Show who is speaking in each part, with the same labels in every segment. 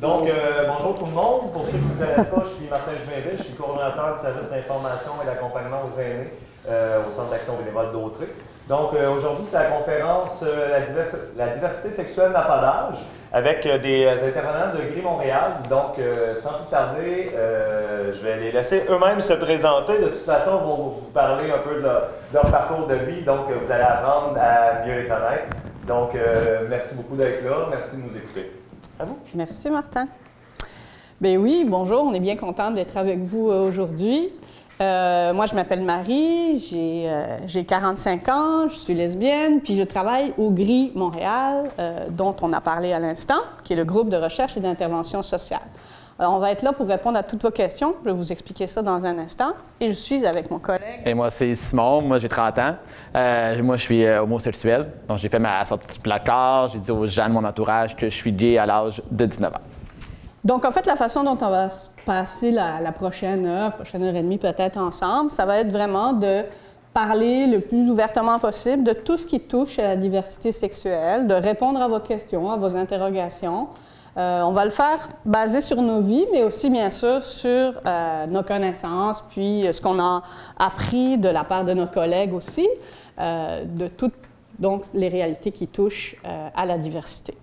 Speaker 1: Donc, euh, bonjour tout le monde. Pour ceux qui ne me connaissent pas, je suis Martin Juinville, je suis coordonnateur du service d'information et d'accompagnement aux aînés euh, au Centre d'action bénévole d'Autré. Donc, euh, aujourd'hui, c'est la conférence la, la, diversité sexuelle d'âge avec des intervenants de Gris Montréal. Donc, sans plus tarder, je vais les laisser eux-mêmes se présenter. De toute façon, ils vont vous parler un peu de leur, de leur parcours de vie. Donc, vous allez apprendre à mieux les connaître. Donc, merci beaucoup d'être là. Merci de nous écouter.
Speaker 2: Merci, Martin. Bien oui, bonjour, on est bien content d'être avec vous euh, aujourd'hui. Euh, moi, je m'appelle Marie, j'ai 45 euh, ans, je suis lesbienne, puis je travaille au GRI Montréal, dont on a parlé à l'instant, qui est le groupe de recherche et d'intervention sociale. Alors, on va être là pour répondre à toutes vos questions. Je vais vous expliquer ça dans un instant. Et je suis avec mon collègue.
Speaker 3: Et moi, c'est Simon. Moi, j'ai 30 ans. moi, je suis homosexuel. Donc, j'ai fait ma sortie du placard. J'ai dit aux gens de mon entourage que je suis gay à l'âge de 19 ans.
Speaker 2: Donc, en fait, la façon dont on va passer la, prochaine heure, prochaine heure et demie peut-être ensemble, ça va être vraiment de parler le plus ouvertement possible de tout ce qui touche à la diversité sexuelle, de répondre à vos questions, à vos interrogations, euh, on va le faire basé sur nos vies, mais aussi bien sûr sur euh, nos connaissances, puis euh, ce qu'on a appris de la part de nos collègues aussi, de toutes donc les réalités qui touchent à la diversité.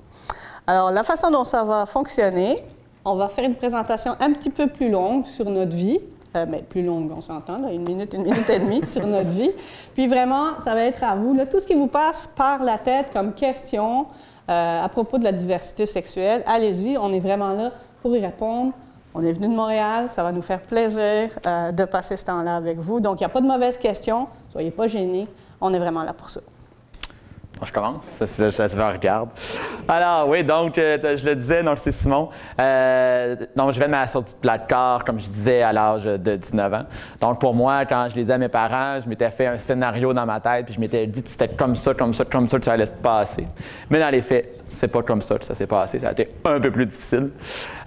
Speaker 2: Alors la façon dont ça va fonctionner, on va faire une présentation un petit peu plus longue sur notre vie, mais plus longue, on s'entend, une minute, une minute et demie sur notre vie. Puis vraiment, ça va être à vous, tout ce qui vous passe par la tête comme question, euh, à propos de la diversité sexuelle. Allez-y, on est vraiment là pour y répondre. On est venu de Montréal, ça va nous faire plaisir euh, de passer ce temps-là avec vous. Donc, il n'y a pas de mauvaises questions, soyez pas gênés, on est vraiment là pour ça.
Speaker 3: Je commence, ça, ça, ça, ça regarde. Alors, oui, donc, euh, je le disais, donc c'est Simon. Euh, donc, je vais de ma sortie de placard, comme je disais, à l'âge de 19 ans. Donc, pour moi, quand je les disais à mes parents, je m'étais fait un scénario dans ma tête, puis je m'étais dit que c'était comme ça, comme ça, comme ça que ça allait se passer. Mais dans les faits, c'est pas comme ça que ça s'est passé. Ça a été un peu plus difficile.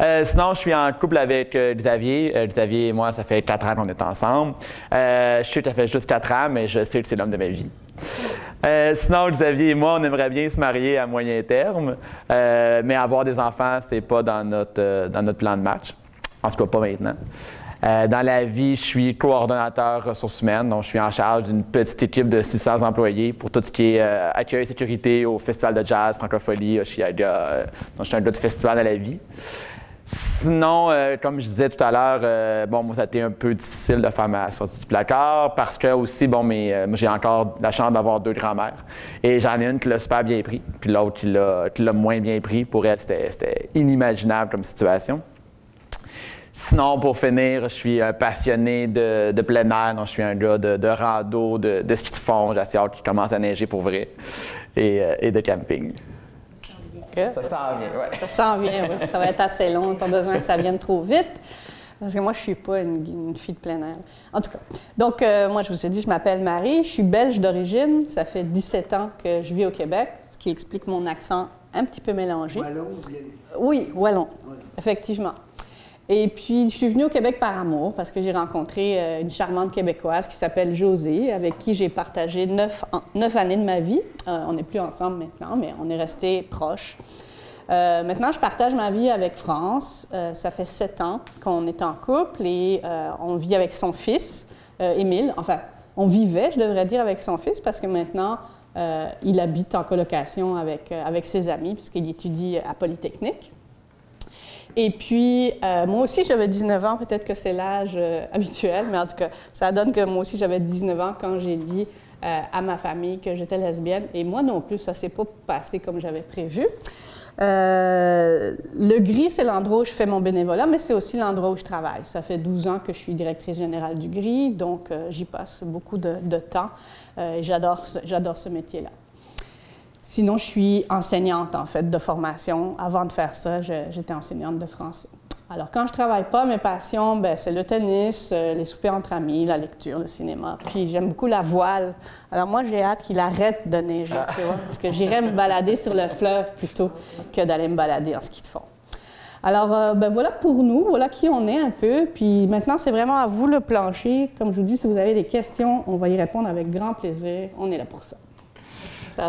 Speaker 3: Euh, sinon, je suis en couple avec Xavier. Xavier et moi, ça fait quatre ans qu'on est ensemble. je sais que ça fait juste quatre ans, mais je sais que c'est l'homme de ma vie. Euh, sinon, Xavier et moi, on aimerait bien se marier à moyen terme, euh, mais avoir des enfants, c'est pas dans notre, euh, dans notre plan de match. En tout cas, pas maintenant. dans la vie, je suis coordonnateur ressources humaines, donc je suis en charge d'une petite équipe de 600 employés pour tout ce qui est accueil et sécurité au Festival de jazz, Francophonie, Oshiaga. donc, je suis un gars de festival dans la vie. Sinon, euh, comme je disais tout à l'heure, euh, bon, moi, ça a été un peu difficile de faire ma sortie du placard parce que aussi, bon, mais euh, j'ai encore la chance d'avoir deux grands-mères. Et j'en ai une qui l'a super bien pris, puis l'autre qui l'a moins bien pris. Pour elle, c'était inimaginable comme situation. Sinon, pour finir, je suis un passionné de, plein air. Donc, je suis un gars de, de rando, de, de ski de fond. J'ai assez hâte qu'il commence à neiger pour vrai. et de camping.
Speaker 2: Ça s'en vient, oui. Ça s'en vient, oui. Ça va être assez long, pas besoin que ça vienne trop vite. Parce que moi, je ne suis pas une, fille de plein air. En tout cas, donc, euh, moi, je vous ai dit, je m'appelle Marie, je suis belge d'origine. Ça fait 17 ans que je vis au Québec, ce qui explique mon accent un petit peu mélangé.
Speaker 4: Wallon
Speaker 2: Oui, wallon, effectivement. Et puis, je suis venue au Québec par amour parce que j'ai rencontré euh, une charmante Québécoise qui s'appelle Josée, avec qui j'ai partagé neuf, années de ma vie. Euh, on n'est plus ensemble maintenant, mais on est restés proches. Euh, maintenant, je partage ma vie avec France. ça fait sept ans qu'on est en couple et on vit avec son fils, Émile. Enfin, on vivait, je devrais dire, avec son fils parce que maintenant, il habite en colocation avec, avec ses amis puisqu'il étudie à Polytechnique. Et puis, euh, moi aussi, j'avais 19 ans. Peut-être que c'est l'âge euh, habituel, mais en tout cas, ça donne que moi aussi, j'avais 19 ans quand j'ai dit euh, à ma famille que j'étais lesbienne. Et moi non plus, ça ne s'est pas passé comme j'avais prévu. le GRI, c'est l'endroit où je fais mon bénévolat, mais c'est aussi l'endroit où je travaille. Ça fait 12 ans que je suis directrice générale du GRI, donc j'y passe beaucoup de, temps et j'adore ce métier-là. Sinon, je suis enseignante, en fait, de formation. Avant de faire ça, j'étais enseignante de français. Alors, quand je travaille pas, mes passions, ben, c'est le tennis, euh, les soupers entre amis, la lecture, le cinéma. Puis, j'aime beaucoup la voile. Alors, moi, j'ai hâte qu'il arrête de neiger, tu vois, parce que j'irais me balader sur le fleuve plutôt que d'aller me balader en ski de fond. Alors, euh, ben, voilà pour nous, voilà qui on est un peu. Puis maintenant, c'est vraiment à vous le plancher. Comme je vous dis, si vous avez des questions, on va y répondre avec grand plaisir. On est là pour ça.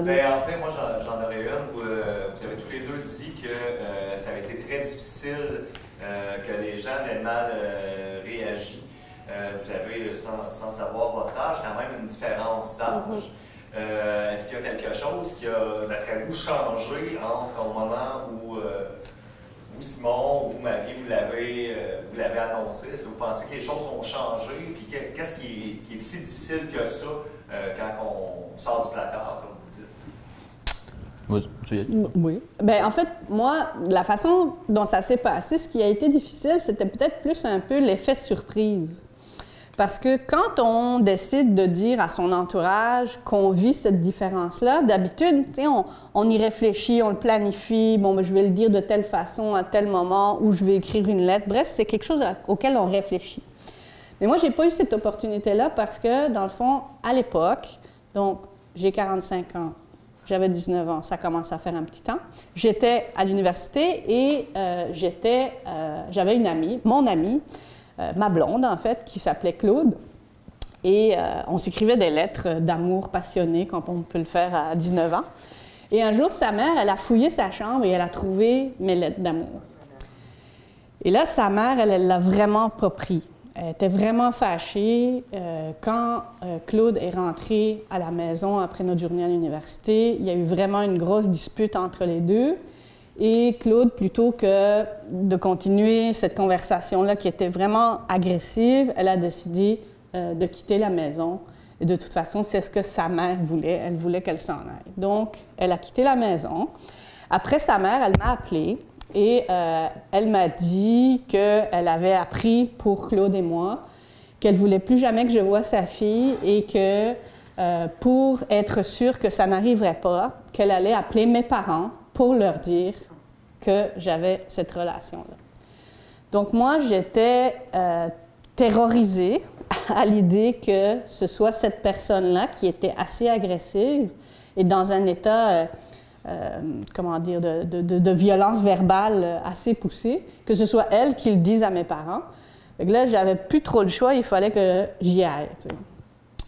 Speaker 1: Ben, en fait, moi, j'en, aurais une. Vous, euh, vous avez tous les deux dit que euh, ça avait été très difficile, euh, que les gens avaient mal réagi. Vous avez, sans, sans savoir votre âge, quand même une différence d'âge. Euh, est-ce qu'il y a quelque chose qui a, d'après vous, changé entre au moment où vous, Simon, vous, Marie, vous l'avez, euh, vous l'avez annoncé? Est-ce que vous pensez que les choses ont changé? Puis que- qu'est-ce qui est, qui est si difficile que ça euh, quand on sort du placard?
Speaker 2: Oui. Ben, en fait, moi, la façon dont ça s'est passé, ce qui a été difficile, c'était peut-être plus un peu l'effet surprise. Parce que quand on décide de dire à son entourage qu'on vit cette différence-là, d'habitude, on, on y réfléchit, on le planifie, bon, ben, je vais le dire de telle façon à tel moment, ou je vais écrire une lettre. Bref, c'est quelque chose auquel on réfléchit. Mais moi, j'ai pas eu cette opportunité-là parce que, dans le fond, à l'époque, donc j'ai 45 ans, j'avais 19 ans, ça commence à faire un petit temps. J'étais à l'université et euh, j'étais, euh, j'avais une amie, mon amie, euh, ma blonde en fait, qui s'appelait Claude. Et on s'écrivait des lettres d'amour passionnées, comme on peut le faire à 19 ans. Et un jour, sa mère, elle a fouillé sa chambre et elle a trouvé mes lettres d'amour. Et là, sa mère, elle elle l'a vraiment pas pris. Elle était vraiment fâchée. Euh, quand euh, Claude est rentré à la maison après notre journée à l'université, il y a eu vraiment une grosse dispute entre les deux. Et Claude, plutôt que de continuer cette conversation-là qui était vraiment agressive, elle a décidé euh, de quitter la maison. Et de toute façon, c'est ce que sa mère voulait. Elle voulait qu'elle s'en aille. Donc, elle a quitté la maison. Après, sa mère, elle m'a appelée et euh, elle m'a dit qu'elle avait appris pour Claude et moi qu'elle voulait plus jamais que je voie sa fille et que euh, pour être sûre que ça n'arriverait pas, qu'elle allait appeler mes parents pour leur dire que j'avais cette relation-là. Donc moi, j'étais euh, terrorisée à l'idée que ce soit cette personne-là qui était assez agressive et dans un état, comment dire, de, violence verbale euh, assez poussée, que ce soit elle qui le dise à mes parents. Là, j'avais plus trop le choix, il fallait que j'y aille.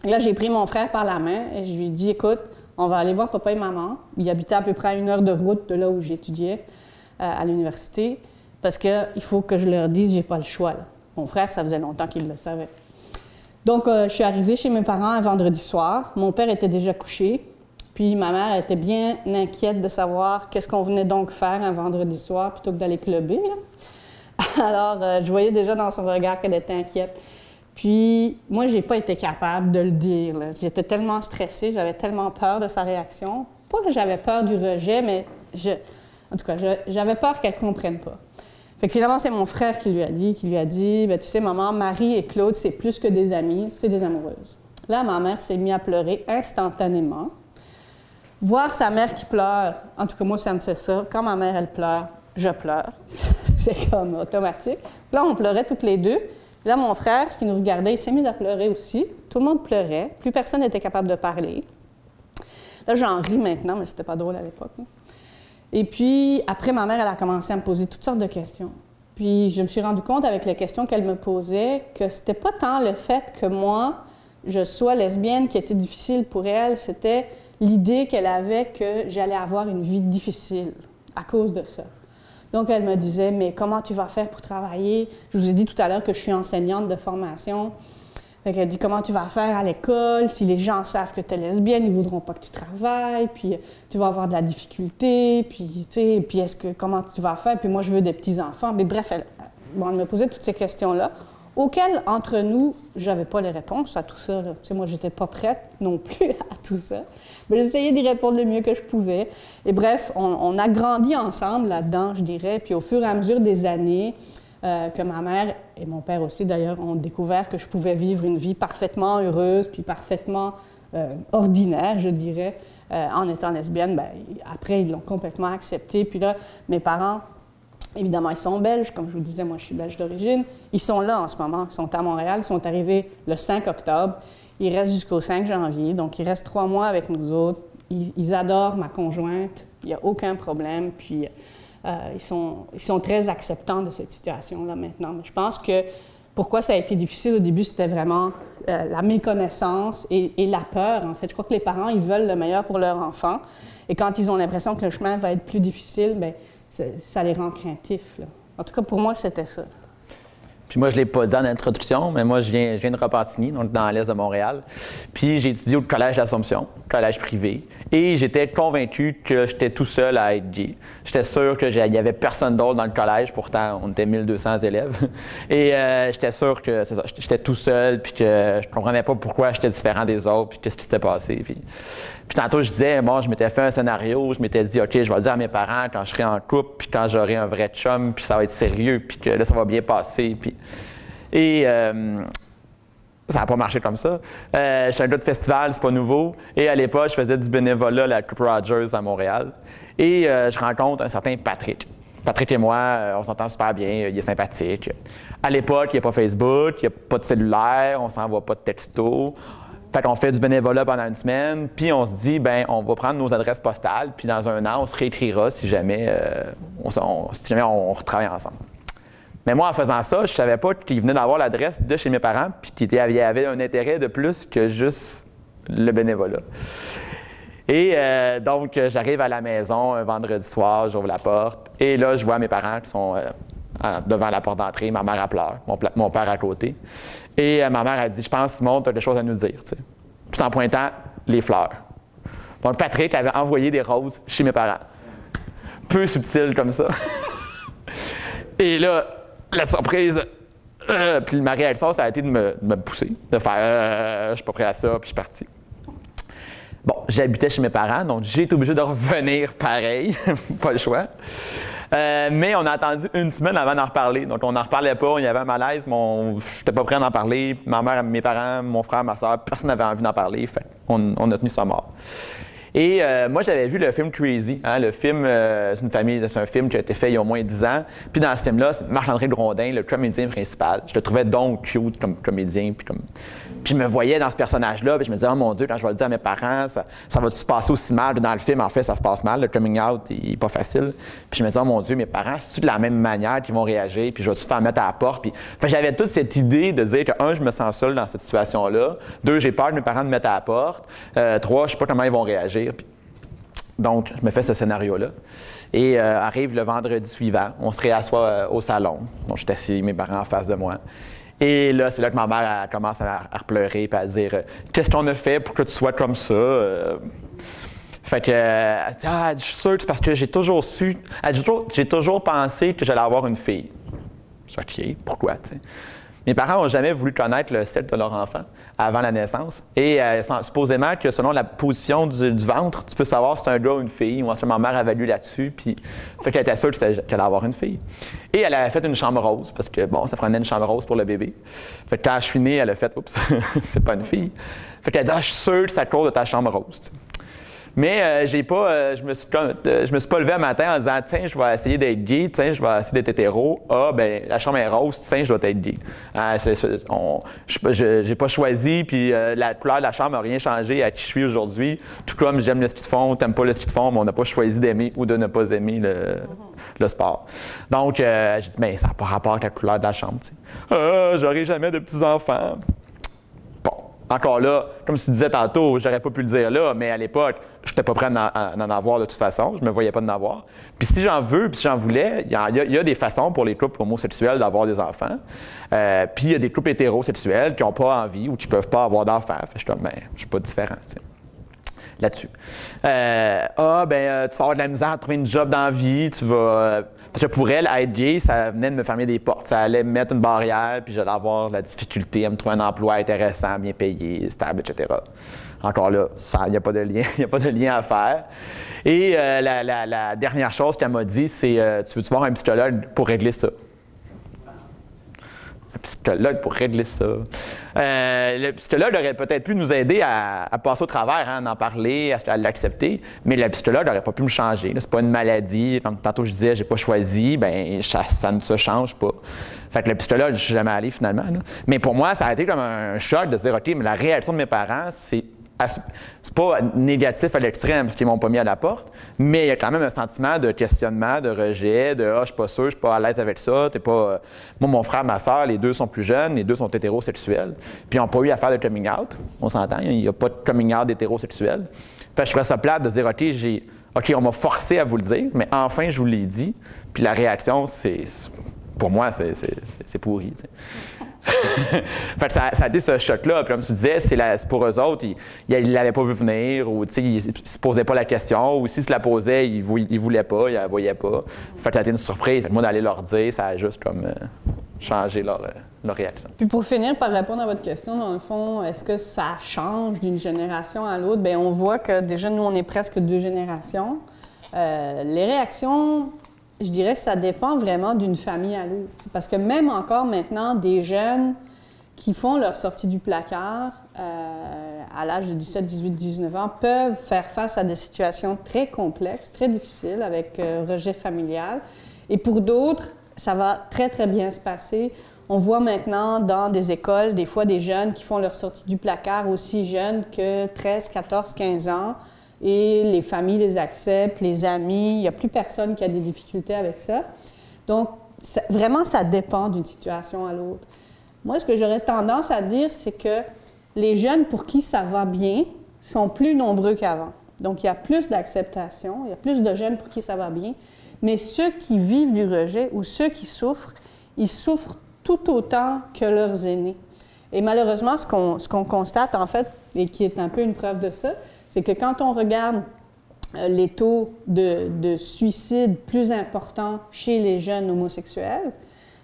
Speaker 2: Là, j'ai pris mon frère par la main et je lui ai dit, écoute, on va aller voir papa et maman. Il habitait à peu près une heure de route de là où j'étudiais euh, à l'université, parce qu'il faut que je leur dise, j'ai pas le choix. Mon frère, ça faisait longtemps qu'il le savait. Donc, euh, je suis arrivée chez mes parents un vendredi soir. Mon père était déjà couché. Puis ma mère était bien inquiète de savoir qu'est-ce qu'on venait donc faire un vendredi soir plutôt que d'aller clubber. là. Alors, euh, je voyais déjà dans son regard qu'elle était inquiète. Puis, moi, j'ai pas été capable de le dire. J'étais tellement stressée, j'avais tellement peur de sa réaction. Pas que j'avais peur du rejet, mais je, en tout cas, j'avais peur qu'elle comprenne pas. Fait que finalement, c'est mon frère qui lui a dit, qui lui a dit, ben, tu sais, maman, Marie et Claude, c'est plus que des amis, c'est des amoureuses. Là, ma mère s'est mise à pleurer instantanément. Voir sa mère qui pleure, en tout cas, moi, ça me fait ça. Quand ma mère, elle pleure, je pleure. c'est comme automatique. Là, on pleurait toutes les deux. Là, mon frère, qui nous regardait, il s'est mis à pleurer aussi. Tout le monde pleurait. Plus personne n'était capable de parler. Là, j'en ris maintenant, mais c'était pas drôle à l'époque. hein. Et puis, après, ma mère, elle a commencé à me poser toutes sortes de questions. Puis, je me suis rendu compte avec les questions qu'elle me posait que c'était pas tant le fait que moi, je sois lesbienne qui était difficile pour elle, c'était l'idée qu'elle avait que j'allais avoir une vie difficile à cause de ça. Donc, elle me disait, mais comment tu vas faire pour travailler? Je vous ai dit tout à l'heure que je suis enseignante de formation. Fait qu'elle dit comment tu vas faire à l'école, si les gens savent que tu es lesbienne, ils voudront pas que tu travailles, puis euh, tu vas avoir de la difficulté, puis puis est-ce que comment tu vas faire, puis moi je veux des petits enfants. Mais bref, elle, bon, elle me posait toutes ces questions-là, auxquelles entre nous, j'avais pas les réponses à tout ça. là. Moi j'étais pas prête non plus à tout ça, mais j'essayais d'y répondre le mieux que je pouvais. Et bref, on, on a grandi ensemble là-dedans, je dirais, puis au fur et à mesure des années euh, que ma mère et mon père aussi d'ailleurs ont découvert que je pouvais vivre une vie parfaitement heureuse puis parfaitement euh, ordinaire, je dirais, euh, en étant lesbienne. Ben, après, ils l'ont complètement accepté. Puis là, mes parents, évidemment, ils sont belges. Comme je vous disais, moi, je suis belge d'origine. Ils sont là en ce moment. Ils sont à Montréal. Ils sont arrivés le 5 octobre. Ils restent jusqu'au 5 janvier. Donc, ils restent trois mois avec nous autres. Ils, adorent ma conjointe. Il n'y a aucun problème. Puis, euh, ils, sont, ils sont très acceptants de cette situation-là maintenant. Mais je pense que pourquoi ça a été difficile au début, c'était vraiment euh, la méconnaissance et, la peur. En fait, je crois que les parents, ils veulent le meilleur pour leur enfant. Et quand ils ont l'impression que le chemin va être plus difficile, bien, ça les rend craintifs. En tout cas, pour moi, c'était ça.
Speaker 3: Puis moi, je ne l'ai pas dit en introduction, mais moi, je viens, de Repentigny, donc dans l'est de Montréal. Puis j'ai étudié au Collège d'Assomption, collège privé. Et j'étais convaincu que j'étais tout seul à être gay. J'étais sûr qu'il n'y avait personne d'autre dans le collège, pourtant on était 1200 élèves. Et euh, j'étais sûr que j'étais tout seul, puis que je comprenais pas pourquoi j'étais différent des autres, puis qu'est-ce qui s'était passé. Puis, puis tantôt, je disais, bon, je m'étais fait un scénario, je m'étais dit, OK, je vais le dire à mes parents quand je serai en couple, puis quand j'aurai un vrai chum, puis ça va être sérieux, puis que là, ça va bien passer. Puis... Et euh, ça n'a pas marché comme ça. Euh, J'étais un gars de festival, c'est pas nouveau. Et à l'époque, je faisais du bénévolat à la Coupe Rogers à Montréal. Et euh, je rencontre un certain Patrick. Patrick et moi, on s'entend super bien, il est sympathique. À l'époque, il n'y a pas Facebook, il n'y a pas de cellulaire, on s'envoie pas de texto. Fait qu'on fait du bénévolat pendant une semaine, puis on se dit, ben, on va prendre nos adresses postales, puis dans un an, on se réécrira si jamais, euh, on retravaille ensemble. Mais moi, en faisant ça, je savais pas qu'il venait d'avoir l'adresse de chez mes parents, puis qu'il y avait un intérêt de plus que juste le bénévolat. Et euh, donc, j'arrive à la maison un vendredi soir, j'ouvre la porte, et là, je vois mes parents qui sont euh, devant la porte d'entrée. Ma mère a pleure, mon, père à côté. Et euh, ma mère a dit Je pense, Simon, tu as des choses à nous dire, tout en pointant les fleurs. Donc, Patrick avait envoyé des roses chez mes parents. Peu subtil comme ça. Et là, la surprise, euh, puis ma réaction, ça a été de me, pousser, de faire euh, je suis pas prêt à ça, puis je suis parti. Bon, j'habitais chez mes parents, donc j'ai été obligé de revenir pareil, pas le choix. Euh, mais on a attendu une semaine avant d'en reparler. Donc, on n'en reparlait pas, il y avait un malaise, mais je n'étais pas prêt à en parler. Ma mère, mes parents, mon frère, ma soeur, personne n'avait envie d'en parler. On a tenu ça mort. Et euh, moi, j'avais vu le film Crazy. Hein, le film, euh, c'est une famille, c'est un film qui a été fait il y a au moins 10 ans. Puis dans ce film-là, c'est Marc-André Grondin, le comédien principal. Je le trouvais donc cute comme comédien. Puis, comme... puis je me voyais dans ce personnage-là. Puis je me disais, oh mon Dieu, quand je vais le dire à mes parents, ça, ça va se passer aussi mal? dans le film, en fait, ça se passe mal. Le coming out, il n'est pas facile. Puis je me disais, oh mon Dieu, mes parents, c'est-tu de la même manière qu'ils vont réagir? Puis je vais-tu faire mettre à la porte? Puis j'avais toute cette idée de dire que, un, je me sens seul dans cette situation-là. Deux, j'ai peur de mes parents me mettre à la porte. Euh, trois, je sais pas comment ils vont réagir. Donc, je me fais ce scénario-là. Et euh, arrive le vendredi suivant, on se réassoit euh, au salon. Donc, je suis assis, mes parents en face de moi. Et là, c'est là que ma mère commence à, pleurer et à dire euh, Qu'est-ce qu'on a fait pour que tu sois comme ça Fait que, elle dit, ah, je suis sûre que c'est parce que j'ai toujours su, j'ai toujours, pensé que j'allais avoir une fille. Je OK, pourquoi, mes parents n'ont jamais voulu connaître le sexe de leur enfant avant la naissance. Et euh, supposément que selon la position du, ventre, tu peux savoir si c'est un gars ou une fille. Moi, ma mère avait là-dessus, puis fait qu'elle était sûre qu'elle allait avoir une fille. Et elle avait fait une chambre rose, parce que bon, ça prenait une chambre rose pour le bébé. Fait que quand je suis née, elle a fait, oups, c'est pas une fille. Fait qu'elle a dit, ah, je suis sûre que ça cause de ta chambre rose. Mais euh, j'ai pas, euh, je me suis, euh, je me suis pas levé un matin en disant tiens, je vais essayer d'être gay, tiens, je vais essayer d'être hétéro. Ah ben la chambre est rose, tiens, je dois être gay. Ah, je j'ai pas choisi, puis la couleur de la chambre n'a rien changé à qui je suis aujourd'hui. Tout comme j'aime le ski de fond, t'aimes pas le ski de fond, mais on n'a pas choisi d'aimer ou de ne pas aimer le, sport. Donc j'ai dit mais ça n'a pas rapport avec la couleur de la chambre. Ah, j'aurai jamais de petits enfants. Encore là, comme tu disais tantôt, j'aurais pas pu le dire là, mais à l'époque, je n'étais pas prêt à, en avoir de toute façon. Je me voyais pas d'en avoir. Puis si j'en veux, puis si j'en voulais, il y, a des façons pour les couples homosexuels d'avoir des enfants. Euh, puis il y a des couples hétérosexuels qui n'ont pas envie ou qui ne peuvent pas avoir d'enfants. je suis ben, suis pas différent. Là-dessus. Euh, ah, ben, euh, tu vas avoir de la misère à trouver une job dans la vie, tu vas parce que pour elle, être gay, ça venait de me fermer des portes. Ça allait me mettre une barrière, puis j'allais avoir la difficulté à me trouver un emploi intéressant, bien payé, stable, etc. Encore là, il n'y a pas de lien, il a pas de lien à faire. Et euh, la, dernière chose qu'elle m'a dit, c'est euh, Tu veux-tu voir un psychologue pour régler ça? Un psychologue pour régler ça. Euh, le psychologue aurait peut-être pu nous aider à, passer au travers, hein, en parler, à, l'accepter, mais le psychologue n'aurait pas pu me changer. C'est pas une maladie. Tantôt je disais, j'ai pas choisi, ben ça, ne se change pas. Fait que le psychologue, je suis jamais allé finalement. Mais pour moi, ça a été comme un choc de dire, OK, mais la réaction de mes parents, c'est c'est pas négatif à l'extrême parce qu'ils m'ont pas mis à la porte, mais il y a quand même un sentiment de questionnement, de rejet, de ah, je suis pas sûr, je suis pas à l'aise avec ça, t'es pas. Moi, mon frère, ma soeur, les deux sont plus jeunes, les deux sont hétérosexuels, puis ils n'ont pas eu à faire de coming out. On s'entend, il n'y a pas de coming out hétérosexuel. Fait que je trouvais ça plate de dire, OK, j'ai. OK, on m'a forcé à vous le dire, mais enfin, je vous l'ai dit. Puis la réaction, c'est. Pour moi, c'est pourri. fait ça, ça, a été ce choc-là. Puis comme tu disais, c'est pour eux autres, ils ne l'avaient pas vu venir ou ils ne se posaient pas la question ou s'ils se la posaient, ils ne voulaient pas, ils ne la voyaient pas. Fait ça a été une surprise. moi, d'aller leur dire, ça a juste comme euh, changé leur, euh, leur, réaction.
Speaker 2: Puis pour finir par répondre à votre question, dans le fond, est-ce que ça change d'une génération à l'autre? Bien, on voit que déjà, nous, on est presque deux générations. Euh, les réactions je dirais que ça dépend vraiment d'une famille à l'autre. Parce que même encore maintenant, des jeunes qui font leur sortie du placard euh, à l'âge de 17, 18, 19 ans peuvent faire face à des situations très complexes, très difficiles avec euh, rejet familial. Et pour d'autres, ça va très, très bien se passer. On voit maintenant dans des écoles, des fois, des jeunes qui font leur sortie du placard aussi jeunes que 13, 14, 15 ans et les familles les acceptent, les amis, il n'y a plus personne qui a des difficultés avec ça. Donc, vraiment, ça dépend d'une situation à l'autre. Moi, ce que j'aurais tendance à dire, c'est que les jeunes pour qui ça va bien sont plus nombreux qu'avant. Donc, il y a plus d'acceptation, il y a plus de jeunes pour qui ça va bien. Mais ceux qui vivent du rejet ou ceux qui souffrent, ils souffrent tout autant que leurs aînés. Et malheureusement, ce qu'on constate, en fait, et qui est un peu une preuve de ça, c'est que quand on regarde euh, les taux de, suicide plus importants chez les jeunes homosexuels,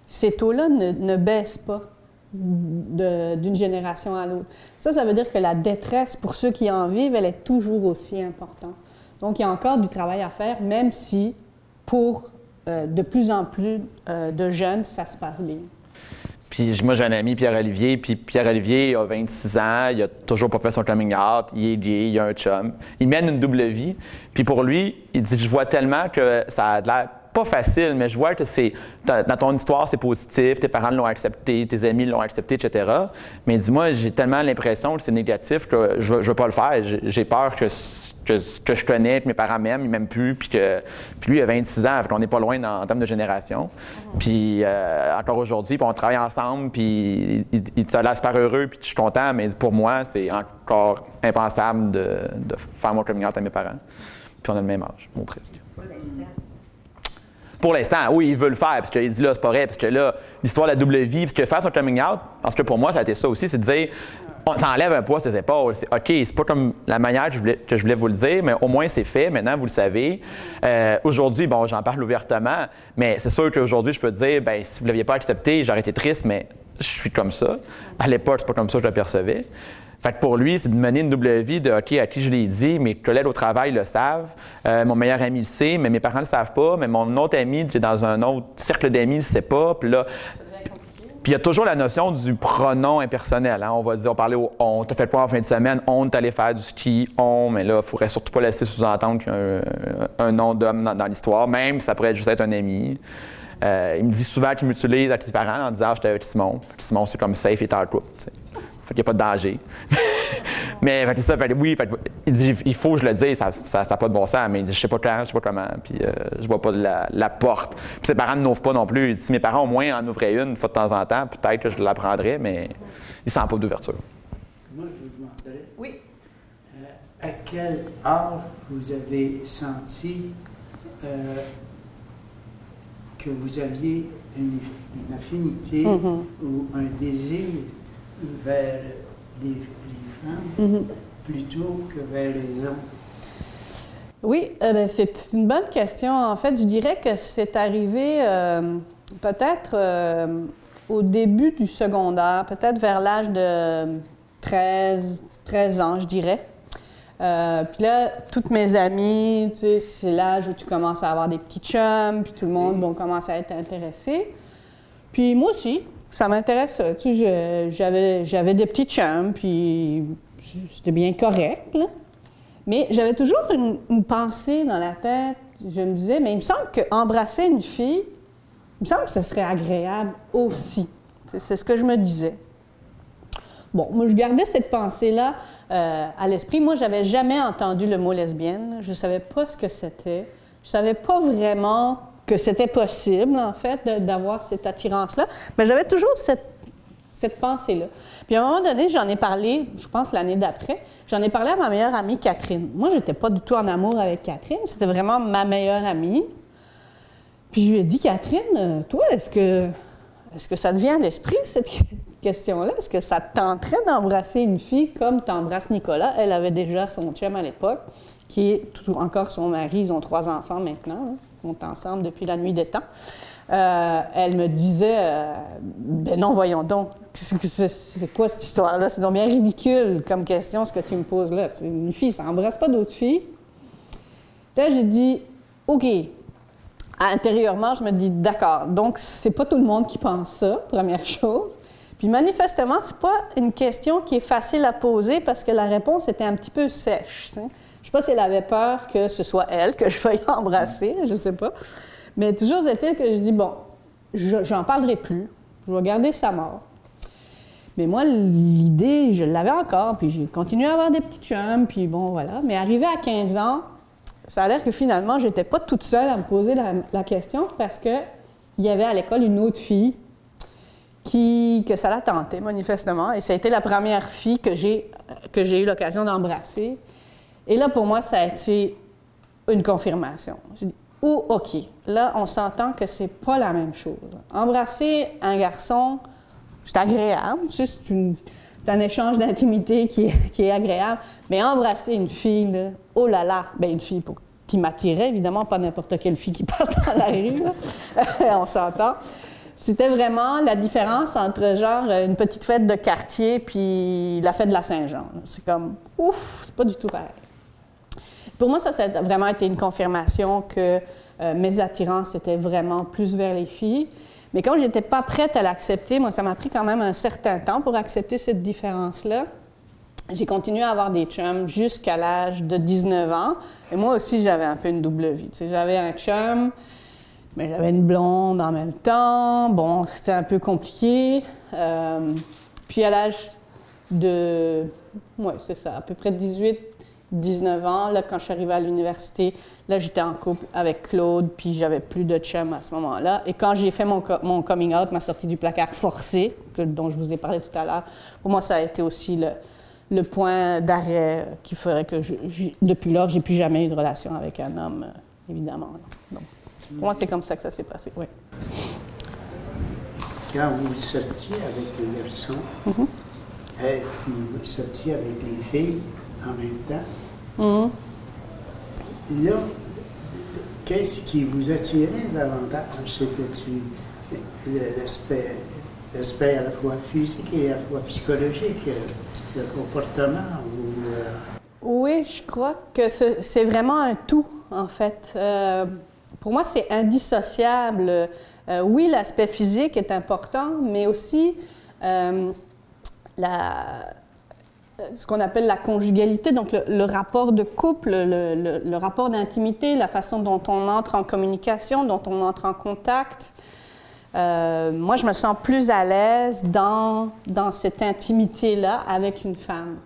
Speaker 2: ces taux-là ne, baissent pas d'une génération à l'autre. Ça, ça veut dire que la détresse pour ceux qui en vivent, elle est toujours aussi importante. Donc, il y a encore du travail à faire, même si pour euh, de plus en plus euh, de jeunes, ça se passe bien.
Speaker 3: Puis moi, j'ai un ami, Pierre-Olivier, puis Pierre-Olivier a 26 ans, il a toujours pas fait son coming out, il est gay, il a un chum. Il mène une double vie. Puis pour lui, il dit Je vois tellement que ça a l'air pas facile, mais je vois que c'est dans ton histoire, c'est positif, tes parents l'ont accepté, tes amis l'ont accepté, etc. Mais dis-moi, j'ai tellement l'impression que c'est négatif que je, ne veux pas le faire. J'ai peur que, que, que, je connais, que mes parents m'aiment, ils m'aiment plus, puis que puis lui, il a 26 ans, on n'est pas loin en termes de génération. Puis euh, encore aujourd'hui, on travaille ensemble, puis il, il, il l'air super heureux, puis je suis content, mais pour moi, c'est encore impensable de, de faire mon coming out à mes parents. Puis on a le même âge, bon presque. Pour l'instant, oui, il veut le faire, parce qu'il dit là, c'est pas vrai, parce que là, l'histoire de la double vie, parce que faire son coming out, parce que pour moi, ça a été ça aussi, c'est de dire, ça enlève un poids sur ses épaules. C'est OK, c'est pas comme la manière que je, voulais, vous le dire, mais au moins c'est fait. Maintenant, vous le savez. Euh, aujourd'hui, bon, j'en parle ouvertement, mais c'est sûr qu'aujourd'hui, je peux dire, ben si vous l'aviez pas accepté, j'aurais été triste, mais je suis comme ça. À l'époque, c'est pas comme ça que je l'apercevais. Fait que pour lui, c'est de mener une double vie de OK, à qui je l'ai dit, mes collègues au travail le savent, euh, mon meilleur ami le sait, mais mes parents ne le savent pas, mais mon autre ami qui est dans un autre cercle d'amis ne le sait pas. Puis là, puis il y a toujours la notion du pronom impersonnel. Hein. On va dire, on parlait au on. T'as fait quoi en fin de semaine? On, t'allais faire du ski. On, mais là, il faudrait surtout pas laisser sous-entendre qu'il y a un, nom d'homme dans, l'histoire, même ça pourrait juste être un ami. Euh, il me dit souvent qu'il m'utilise avec ses parents en disant ah, J'étais avec Simon. Simon, c'est comme safe et tal fait qu'il n'y a pas de danger. mais fait, ça, fait, oui, fait, il dit il faut que je le dise, ça n'a pas de bon sens, mais il dit je sais pas quand, je sais pas comment, puis euh, je vois pas la, la porte. Puis ses parents ne n'ouvrent pas non plus. Il dit, si mes parents au moins en ouvraient une, une fois de temps en temps, peut-être que je l'apprendrais, mais il sent pas d'ouverture.
Speaker 4: Moi, je vous demanderais.
Speaker 2: Oui.
Speaker 4: Euh, à quel âge vous avez senti euh, que vous aviez une, affinité mm-hmm. ou un désir vers les femmes mhm. plutôt que vers les hommes?
Speaker 2: Oui, euh, ben, c'est une bonne question. En fait, je dirais que c'est arrivé euh, peut-être euh, au début du secondaire, peut-être vers l'âge de 13, 13 ans, je dirais. puis là, toutes mes amies, c'est l'âge où tu commences à avoir des petits chums, puis tout le monde bon, commence à être intéressé. Puis moi aussi, ça m'intéresse. Tu sais, j'avais, j'avais des petits chums, puis c'était bien correct. Là. Mais j'avais toujours une, pensée dans la tête. Je me disais, mais il me semble qu'embrasser une fille, il me semble que ce serait agréable aussi. C'est, ce que je me disais. bon, moi, je gardais cette pensée-là euh, à l'esprit. Moi, j'avais jamais entendu le mot lesbienne. Je savais pas ce que c'était. Je savais pas vraiment que c'était possible, en fait, d'avoir cette attirance-là. Mais j'avais toujours cette, cette pensée-là. Puis à un moment donné, j'en ai parlé, je pense l'année d'après, j'en ai parlé à ma meilleure amie Catherine. Moi, j'étais pas du tout en amour avec Catherine. C'était vraiment ma meilleure amie. Puis je lui ai dit, Catherine, toi, est-ce que, est-ce que ça te vient à l'esprit, cette question-là? Est-ce que ça te tenterait d'embrasser une fille comme t'embrasses Nicolas? Elle avait déjà son chum à l'époque, qui est encore son mari. Ils ont trois enfants maintenant. Ensemble depuis la nuit des temps. Euh, elle me disait, euh, ben non, voyons donc, c'est quoi cette histoire-là? C'est donc bien ridicule comme question, ce que tu me poses là. Une fille, ça n'embrasse pas d'autres filles. Là, j'ai dit, OK, intérieurement, je me dis d'accord. Donc, c'est pas tout le monde qui pense ça, première chose. Puis manifestement, c'est pas une question qui est facile à poser parce que la réponse était un petit peu sèche. Je sais pas si elle avait peur que ce soit elle que je veuille embrasser, je sais pas. Mais toujours est-il que je dis bon, j'en parlerai plus, je vais garder sa mort. Mais moi, l'idée, je l'avais encore, puis j'ai continué à avoir des petits chums, puis bon, voilà. Mais arrivé à 15 ans, ça a l'air que finalement, je n'étais pas toute seule à me poser la, question parce qu'il y avait à l'école une autre fille qui, que ça la tentait manifestement. Et ça a été la première fille que que j'ai eu l'occasion d'embrasser. Et là, pour moi, ça a été une confirmation. J'ai dit, oh, OK, là, on s'entend que c'est pas la même chose. Embrasser un garçon, c'est agréable, c'est un échange d'intimité qui est agréable. Mais embrasser une fille, oh là là, ben une fille qui m'attirait, évidemment, pas n'importe quelle fille qui passe dans la rue, on s'entend. C'était vraiment la différence entre genre une petite fête de quartier puis la fête de la Saint-Jean. C'est comme, ouf, c'est pas du tout pareil. Pour moi, ça, ça a vraiment été une confirmation que euh, mes attirances étaient vraiment plus vers les filles. Mais comme je n'étais pas prête à l'accepter, moi, ça m'a pris quand même un certain temps pour accepter cette différence-là j'ai continué à avoir des chums jusqu'à l'âge de 19 ans. Et moi aussi, j'avais un peu une double vie. J'avais un chum, mais j'avais une blonde en même temps. Bon, c'était un peu compliqué. Euh, puis à l'âge de, ouais, c'est ça, à peu près 18, 19 ans, là, quand je suis arrivée à l'université, là, j'étais en couple avec Claude, puis j'avais plus de chum à ce moment-là. Et quand j'ai fait mon, mon, coming out, ma sortie du placard forcé, que, dont je vous ai parlé tout à l'heure, pour moi, ça a été aussi le, le point d'arrêt qui ferait que, depuis lors, j'ai plus jamais eu de relation avec un homme, euh, évidemment. Donc, pour moi, c'est comme ça que ça s'est passé, oui.
Speaker 4: Quand vous sortiez avec les garçons, mm-hmm. et puis vous sortiez avec les filles en même temps, mm-hmm. là, qu'est-ce qui vous attirait davantage? C'était l'aspect à la fois physique et à la fois psychologique comportement ou, euh,
Speaker 2: Oui, je crois que c'est vraiment un tout, en fait. Euh, pour moi, c'est indissociable. Euh, oui, l'aspect physique est important, mais aussi la, ce qu'on appelle la conjugalité, donc le, rapport de couple, le, rapport d'intimité, la façon dont on entre en communication, dont on entre en contact. Euh, moi, je me sens plus à l'aise dans, dans cette intimité-là avec une femme.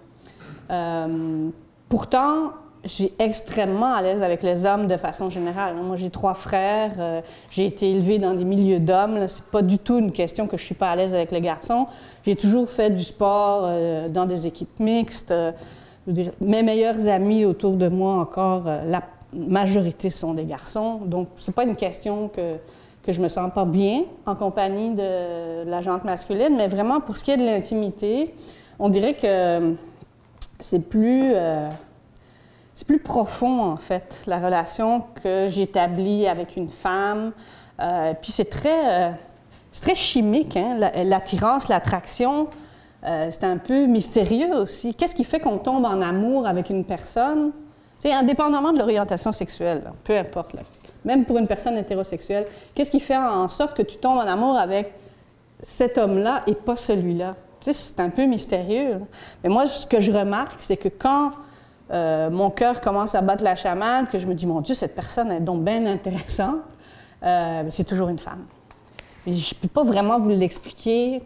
Speaker 2: Euh, pourtant, je suis extrêmement à l'aise avec les hommes de façon générale. Moi, j'ai trois frères, euh, j'ai été élevée dans des milieux d'hommes. C'est pas du tout une question que je suis pas à l'aise avec les garçons. J'ai toujours fait du sport dans des équipes mixtes. mes meilleurs amis autour de moi encore, la majorité sont des garçons. Donc, c'est pas une question que que je me sens pas bien en compagnie de la jante masculine, mais vraiment pour ce qui est de l'intimité, on dirait que c'est plus, euh, c'est plus profond en fait, la relation que j'établis avec une femme. Euh, puis c'est très, euh, très chimique, hein? l'attirance, l'attraction. c'est un peu mystérieux aussi. Qu'est-ce qui fait qu'on tombe en amour avec une personne? C'est indépendamment de l'orientation sexuelle, peu importe. Même pour une personne hétérosexuelle. Qu'est-ce qui fait en sorte que tu tombes en amour avec cet homme-là et pas celui-là? C'est un peu mystérieux. Mais moi, ce que je remarque, c'est que quand euh, mon cœur commence à battre la chamade, que je me dis, mon Dieu, cette personne est donc bien intéressante, euh, c'est toujours une femme. je ne peux pas vraiment vous l'expliquer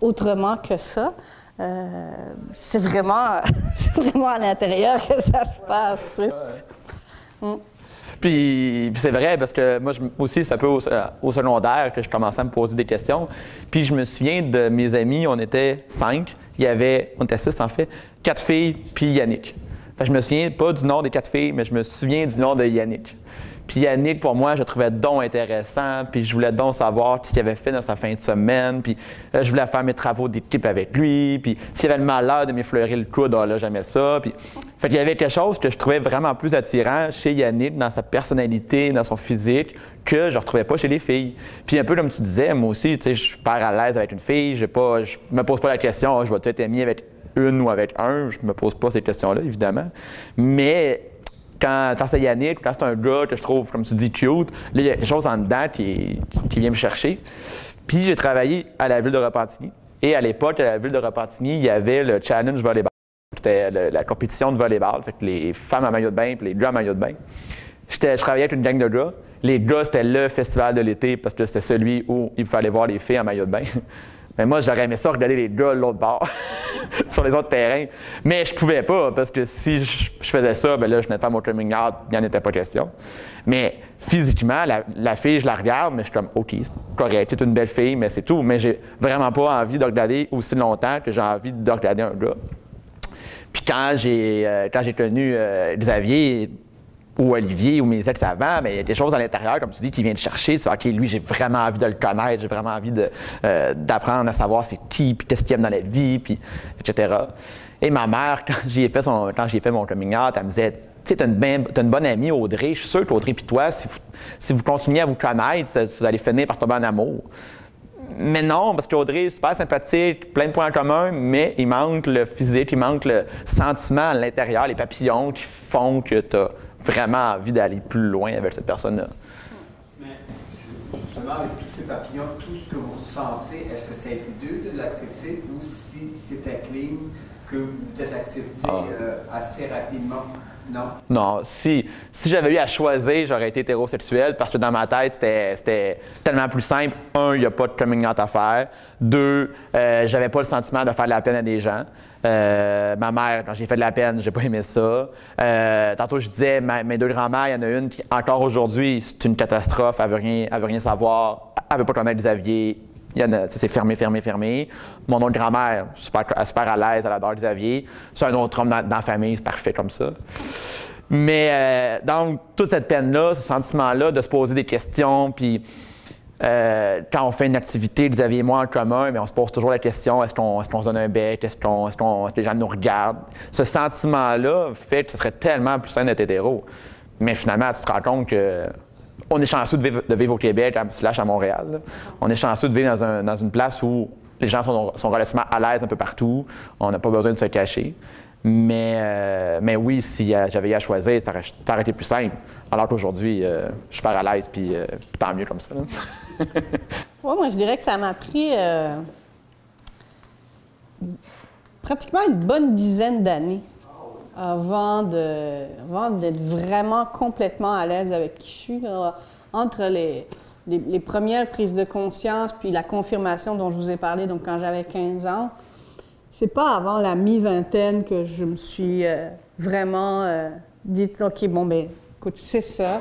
Speaker 2: autrement que ça. Euh, c'est vraiment, vraiment à l'intérieur que ça se passe. tu sais. Mm.
Speaker 3: Puis, puis c'est vrai, parce que moi je- aussi, c'est un peu au, au secondaire que je commençais à me poser des questions. Puis je me souviens de mes amis, on était cinq. Il y avait, on était six en fait, quatre filles, puis Yannick. Fait je me souviens pas du nom des quatre filles, mais je me souviens du nom de Yannick. Puis Yannick, pour moi, je trouvais donc intéressant, puis je voulais donc savoir ce qu'il avait fait dans sa fin de semaine, puis euh, je voulais faire mes travaux d'équipe avec lui, puis s'il avait le malheur de m'effleurer le coude, ah là, j'aimais ça. Puis... Fait qu'il y avait quelque chose que je trouvais vraiment plus attirant chez Yannick, dans sa personnalité, dans son physique, que je retrouvais pas chez les filles. Puis un peu comme tu disais, moi aussi, tu sais, je suis super à l'aise avec une fille, je pas, je me pose pas la question, Ah, je vais être ami avec une ou avec un, je me pose pas ces questions-là, évidemment. Mais quand, c'est Yannick, quand c'est un gars que je trouve, comme tu dis, cute, là, il y a quelque chose en dedans qui, vient me chercher. Puis j'ai travaillé à la ville de Repentigny. Et à l'époque, à la ville de Repentigny, il y avait le Challenge Volleyball. C'était la compétition de volleyball. Fait que les femmes en maillot de bain puis les gars en maillot de bain. J'étais- Je travaillais avec une gang de gars. Les gars, c'était le festival de l'été parce que c'était celui où il fallait voir les filles en maillot de bain. Mais moi, j'aurais aimé ça regarder les gars de l'autre bord, sur les autres terrains. Mais je pouvais pas parce que si je, faisais ça, ben là, je de faire mon coming out, il n'y en était pas question. Mais physiquement, la, la fille, je la regarde, mais je suis comme, OK, c'est correct, c'est une belle fille, mais c'est tout. Mais j'ai vraiment pas envie de regarder aussi longtemps que j'ai envie de regarder un gars. Puis quand j'ai euh, quand j'ai connu euh, Xavier ou Olivier ou mes ex avant, mais il y a des choses à l'intérieur, comme tu dis, qui viennent chercher. Tu sais, OK, lui, j'ai vraiment envie de le connaître, j'ai vraiment envie euh, d'apprendre à savoir c'est qui, puis qu'est-ce qu'il aime dans la vie, puis etc. Et ma mère, quand j'y ai fait, j'ai fait mon coming out, elle me disait, tu sais, t'as une, bonne amie, Audrey, je suis sûr qu'Audrey puis toi, si vous, si vous continuez à vous connaître, vous allez finir par tomber en amour. Mais non, parce qu'Audrey est super sympathique, plein de points en commun, mais il manque le physique, il manque le sentiment à l'intérieur, les papillons qui font que tu as vraiment envie d'aller plus loin avec cette personne-là.
Speaker 5: Mais justement, avec tous ces papillons, tout ce que vous ressentez, est-ce que ça a été dur de l'accepter ou si c'était clean que vous êtes accepté
Speaker 3: Ah.
Speaker 5: euh, assez rapidement? Non?
Speaker 3: Non, si, si j'avais eu à choisir, j'aurais été hétérosexuel parce que dans ma tête, c'était, c'était tellement plus simple. Un, il n'y a pas de coming out à faire. Deux, euh, j'avais pas le sentiment de faire de la peine à des gens. Euh, ma mère, quand j'ai fait de la peine, j'ai pas aimé ça. Euh, tantôt, je disais, mes deux grands-mères, il y en a une qui, encore aujourd'hui, c'est une catastrophe. Elle veut rien, elle veut rien savoir. Elle veut pas connaître Xavier. Y en a, ça, c'est fermé, fermé, fermé. Mon autre grand-mère, super, super à l'aise, elle adore Xavier. C'est un autre homme dans, dans la famille, c'est parfait comme ça. Mais euh, donc, toute cette peine-là, ce sentiment-là de se poser des questions, puis euh, quand on fait une activité, Xavier et moi en commun, mais on se pose toujours la question est-ce qu'on est qu'on se donne un bec Est-ce qu'on est qu'on- est-ce que les gens nous regardent? Ce sentiment-là fait que ce serait tellement plus sain d'être hétéro. Mais finalement, tu te rends compte que. On est chanceux de vivre, au Québec, à, slash à Montréal. On est chanceux de vivre dans, un- dans une place où les gens sont relativement à l'aise un peu partout. On n'a pas besoin de se cacher. Mais, euh, mais oui, si euh, j'avais eu à choisir, ça aurait, été plus simple. Alors qu'aujourd'hui, euh, je suis à l'aise, puis tant mieux comme ça.
Speaker 2: Ouais, moi, je dirais que ça m'a pris pratiquement une bonne dizaine d'années avant de, avant d'être vraiment complètement à l'aise avec qui je suis. Entre les, les, les premières prises de conscience puis la confirmation dont je vous ai parlé, donc quand j'avais 15 ans, c'est pas avant la mi-vingtaine que je me suis euh, vraiment euh, dit, OK, bon, ben, écoute, c'est ça.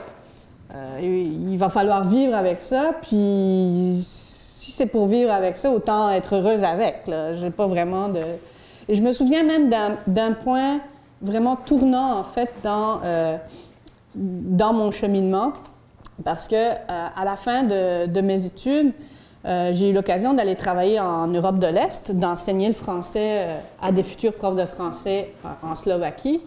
Speaker 2: Euh, il va falloir vivre avec ça, puis si c'est pour vivre avec ça, autant être heureuse avec. Là. J'ai pas vraiment de. Et je me souviens même d'un, point vraiment tournant en fait dans, dans mon cheminement, parce que à la fin de, de mes études, euh, j'ai eu l'occasion d'aller travailler en Europe de l'Est, d'enseigner le français euh, à des futurs profs de français en- Slovaquie.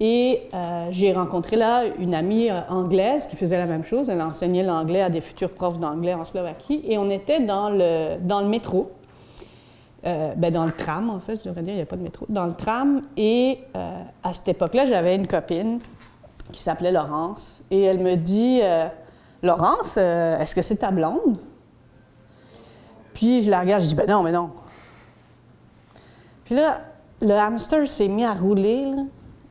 Speaker 2: Et euh, j'ai rencontré là une amie anglaise qui faisait la même chose. Elle enseignait l'anglais à des futurs profs d'anglais en Slovaquie. Et on était dans le, dans le métro. Ben, dans le tram, en fait, je devrais dire, il n'y a pas de métro. Dans le tram. Et à cette époque-là, j'avais une copine qui s'appelait Laurence. Et elle me dit Laurence, est-ce que c'est ta blonde Puis je la regarde, je dis Ben non, mais non. Puis là, le hamster s'est mis à rouler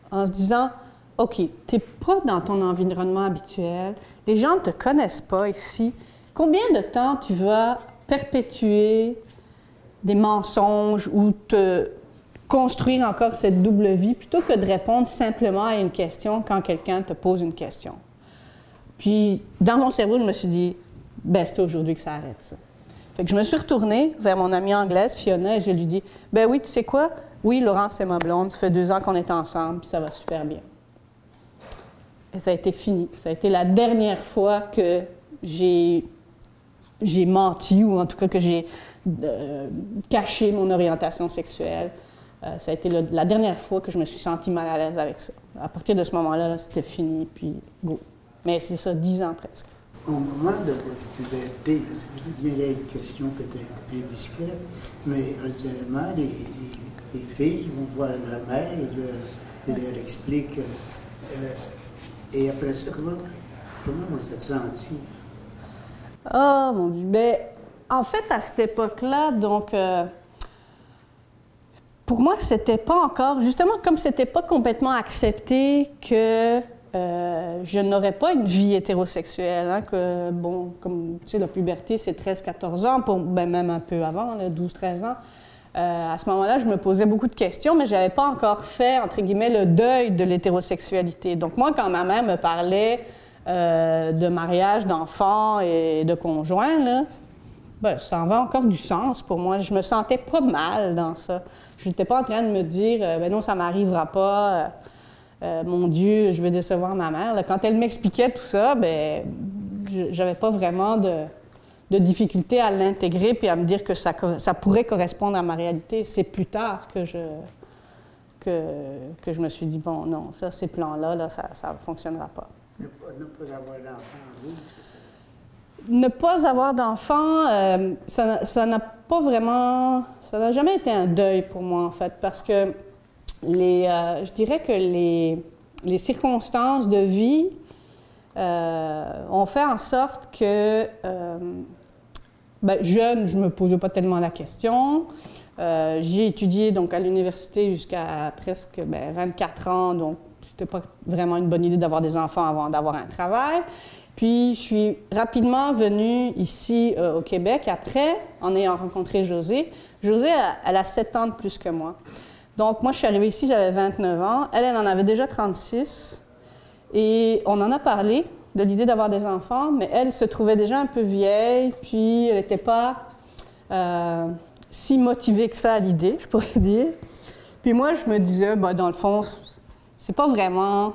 Speaker 2: en se disant OK, tu n'es pas dans ton environnement habituel, les gens ne te connaissent pas ici. Combien de temps tu vas perpétuer des mensonges ou te construire encore cette double vie plutôt que de répondre simplement à une question quand quelqu'un te pose une question? Puis, dans mon cerveau, je me suis dit, ben, c'est aujourd'hui que ça arrête, ça. Je me suis retournée vers mon amie anglaise, Fiona, et je lui dis, ben oui, tu sais quoi? Oui, Laurence, c'est ma blonde, ça fait deux ans qu'on est ensemble, puis ça va super bien. Et ça a été fini. Ça a été la dernière fois que j'ai, menti, ou en tout cas que j'ai euh, caché mon orientation sexuelle. Euh, ça a été la dernière fois que je me suis sentie mal à l'aise avec ça. À partir de ce moment-là, c'était fini, puis go. Mais c'est ça, dix ans presque.
Speaker 4: Au moment de votre puberté, ça veut dire une question peut-être indiscrète, mais ultimement, les, les, filles vont voir la mère et leur, expliquent. Euh, et après ça, comment, comment vous êtes senti?
Speaker 2: Oh mon Dieu! Ben, en fait, à cette époque-là, donc. Euh, pour moi, c'était pas encore, justement, comme c'était pas complètement accepté que euh, je n'aurais pas une vie hétérosexuelle, hein, que, bon, comme tu sais, la puberté, c'est 13-14 ans, ben, même un peu avant, 12-13 ans. Euh, à ce moment-là, je me posais beaucoup de questions, mais je n'avais pas encore fait, entre guillemets, le deuil de l'hétérosexualité. Donc moi, quand ma mère me parlait euh, de mariage, d'enfants et de conjoints, là, ben, ça en va encore du sens pour moi. Je me sentais pas mal dans ça. Je n'étais pas en train de me dire, ben non, ça m'arrivera pas. Euh, mon Dieu, je vais décevoir ma mère. quand elle m'expliquait tout ça, ben, j'avais pas vraiment de, de difficulté à l'intégrer puis à me dire que ça, ça pourrait correspondre à ma réalité. C'est plus tard que je, que, que, je me suis dit, bon, non, ça, ces plans-là, là, ça ne fonctionnera pas.
Speaker 4: Ne pas, ne pas avoir d'enfant
Speaker 2: ne pas avoir d'enfant, euh, ça n'a pas vraiment, ça n'a jamais été un deuil pour moi en fait, parce que euh, je dirais que les, circonstances de vie euh, ont fait en sorte que, ben, jeune, je me posais pas tellement la question. J'ai étudié donc à l'université jusqu'à presque ben, 24 ans, donc c'était pas vraiment une bonne idée d'avoir des enfants avant d'avoir un travail. Puis, je suis rapidement venue ici euh, au Québec après, en ayant rencontré José. José, elle a 7 ans de plus que moi. Donc, moi, je suis arrivée ici, j'avais 29 ans. Elle, elle en avait déjà 36. Et on en a parlé de l'idée d'avoir des enfants, mais elle se trouvait déjà un peu vieille, puis elle n'était pas euh, si motivée que ça à l'idée, je pourrais dire. Puis moi, je me disais, ben, dans le fond, c'est pas vraiment.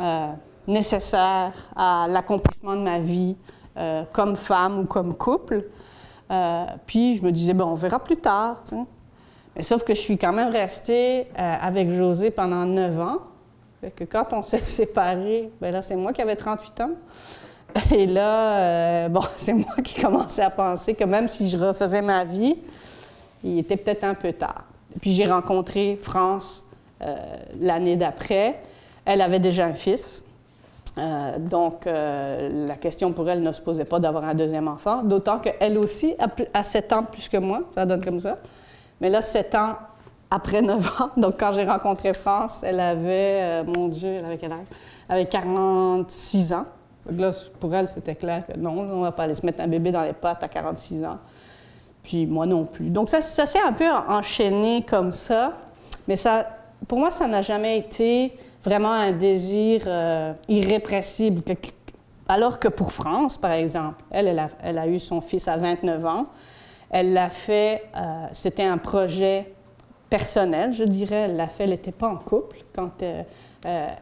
Speaker 2: Euh, nécessaire à l'accomplissement de ma vie euh, comme femme ou comme couple. Puis je me disais, bon, on verra plus tard. Sauf que je suis quand même restée euh, avec José pendant neuf ans. Fait que quand on s'est séparés, ben là, c'est moi qui avais 38 ans. Et là, bon, c'est moi qui commençais à penser que même si je refaisais ma vie, il était peut-être un peu tard. Puis j'ai rencontré France l'année d'après. Elle avait déjà un fils. Euh, donc, euh, la question pour elle ne se posait pas d'avoir un deuxième enfant, d'autant qu'elle aussi a, 7 ans plus que moi, ça donne comme ça. Mais là, 7 ans après 9 ans, donc quand j'ai rencontré France, elle avait, euh, mon Dieu, elle avait quel âge? Elle avait 46 ans. Là, pour elle, c'était clair que non, on va pas aller se mettre un bébé dans les pattes à 46 ans. Puis moi non plus. Donc ça, ça s'est un peu enchaîné comme ça, mais ça, pour moi, ça n'a jamais été vraiment un désir euh, irrépressible. alors que pour France, par exemple, elle, elle a, eu son fils à 29 ans. Elle l'a fait, euh, c'était un projet personnel, je dirais. Elle l'a fait, elle n'était pas en couple quand euh,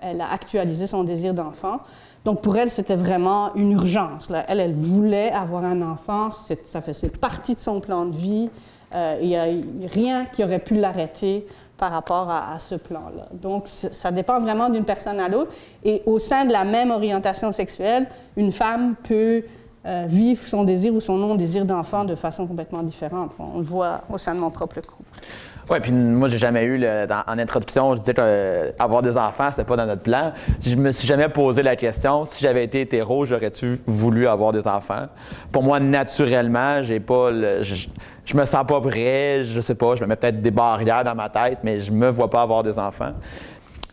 Speaker 2: elle a actualisé son désir d'enfant. Donc pour elle, c'était vraiment une urgence. Elle, elle voulait avoir un enfant, ça faisait partie de son plan de vie. Il n'y a rien qui aurait pu l'arrêter par rapport à, ce plan-là. Donc, ça dépend vraiment d'une personne à l'autre. Et au sein de la même orientation sexuelle, une femme peut euh, vivre son désir ou son non-désir d'enfant de façon complètement différente. On le voit au sein de mon propre couple.
Speaker 3: Oui, puis moi, j'ai jamais eu, en introduction, je disais qu'avoir euh, des enfants, c'était pas dans notre plan. Je me suis jamais posé la question, si j'avais été hétéro, j'aurais-tu voulu avoir des enfants? Pour moi, naturellement, j'ai pas je, me sens pas prêt, je sais pas, je me mets peut-être des barrières dans ma tête, mais je me vois pas avoir des enfants.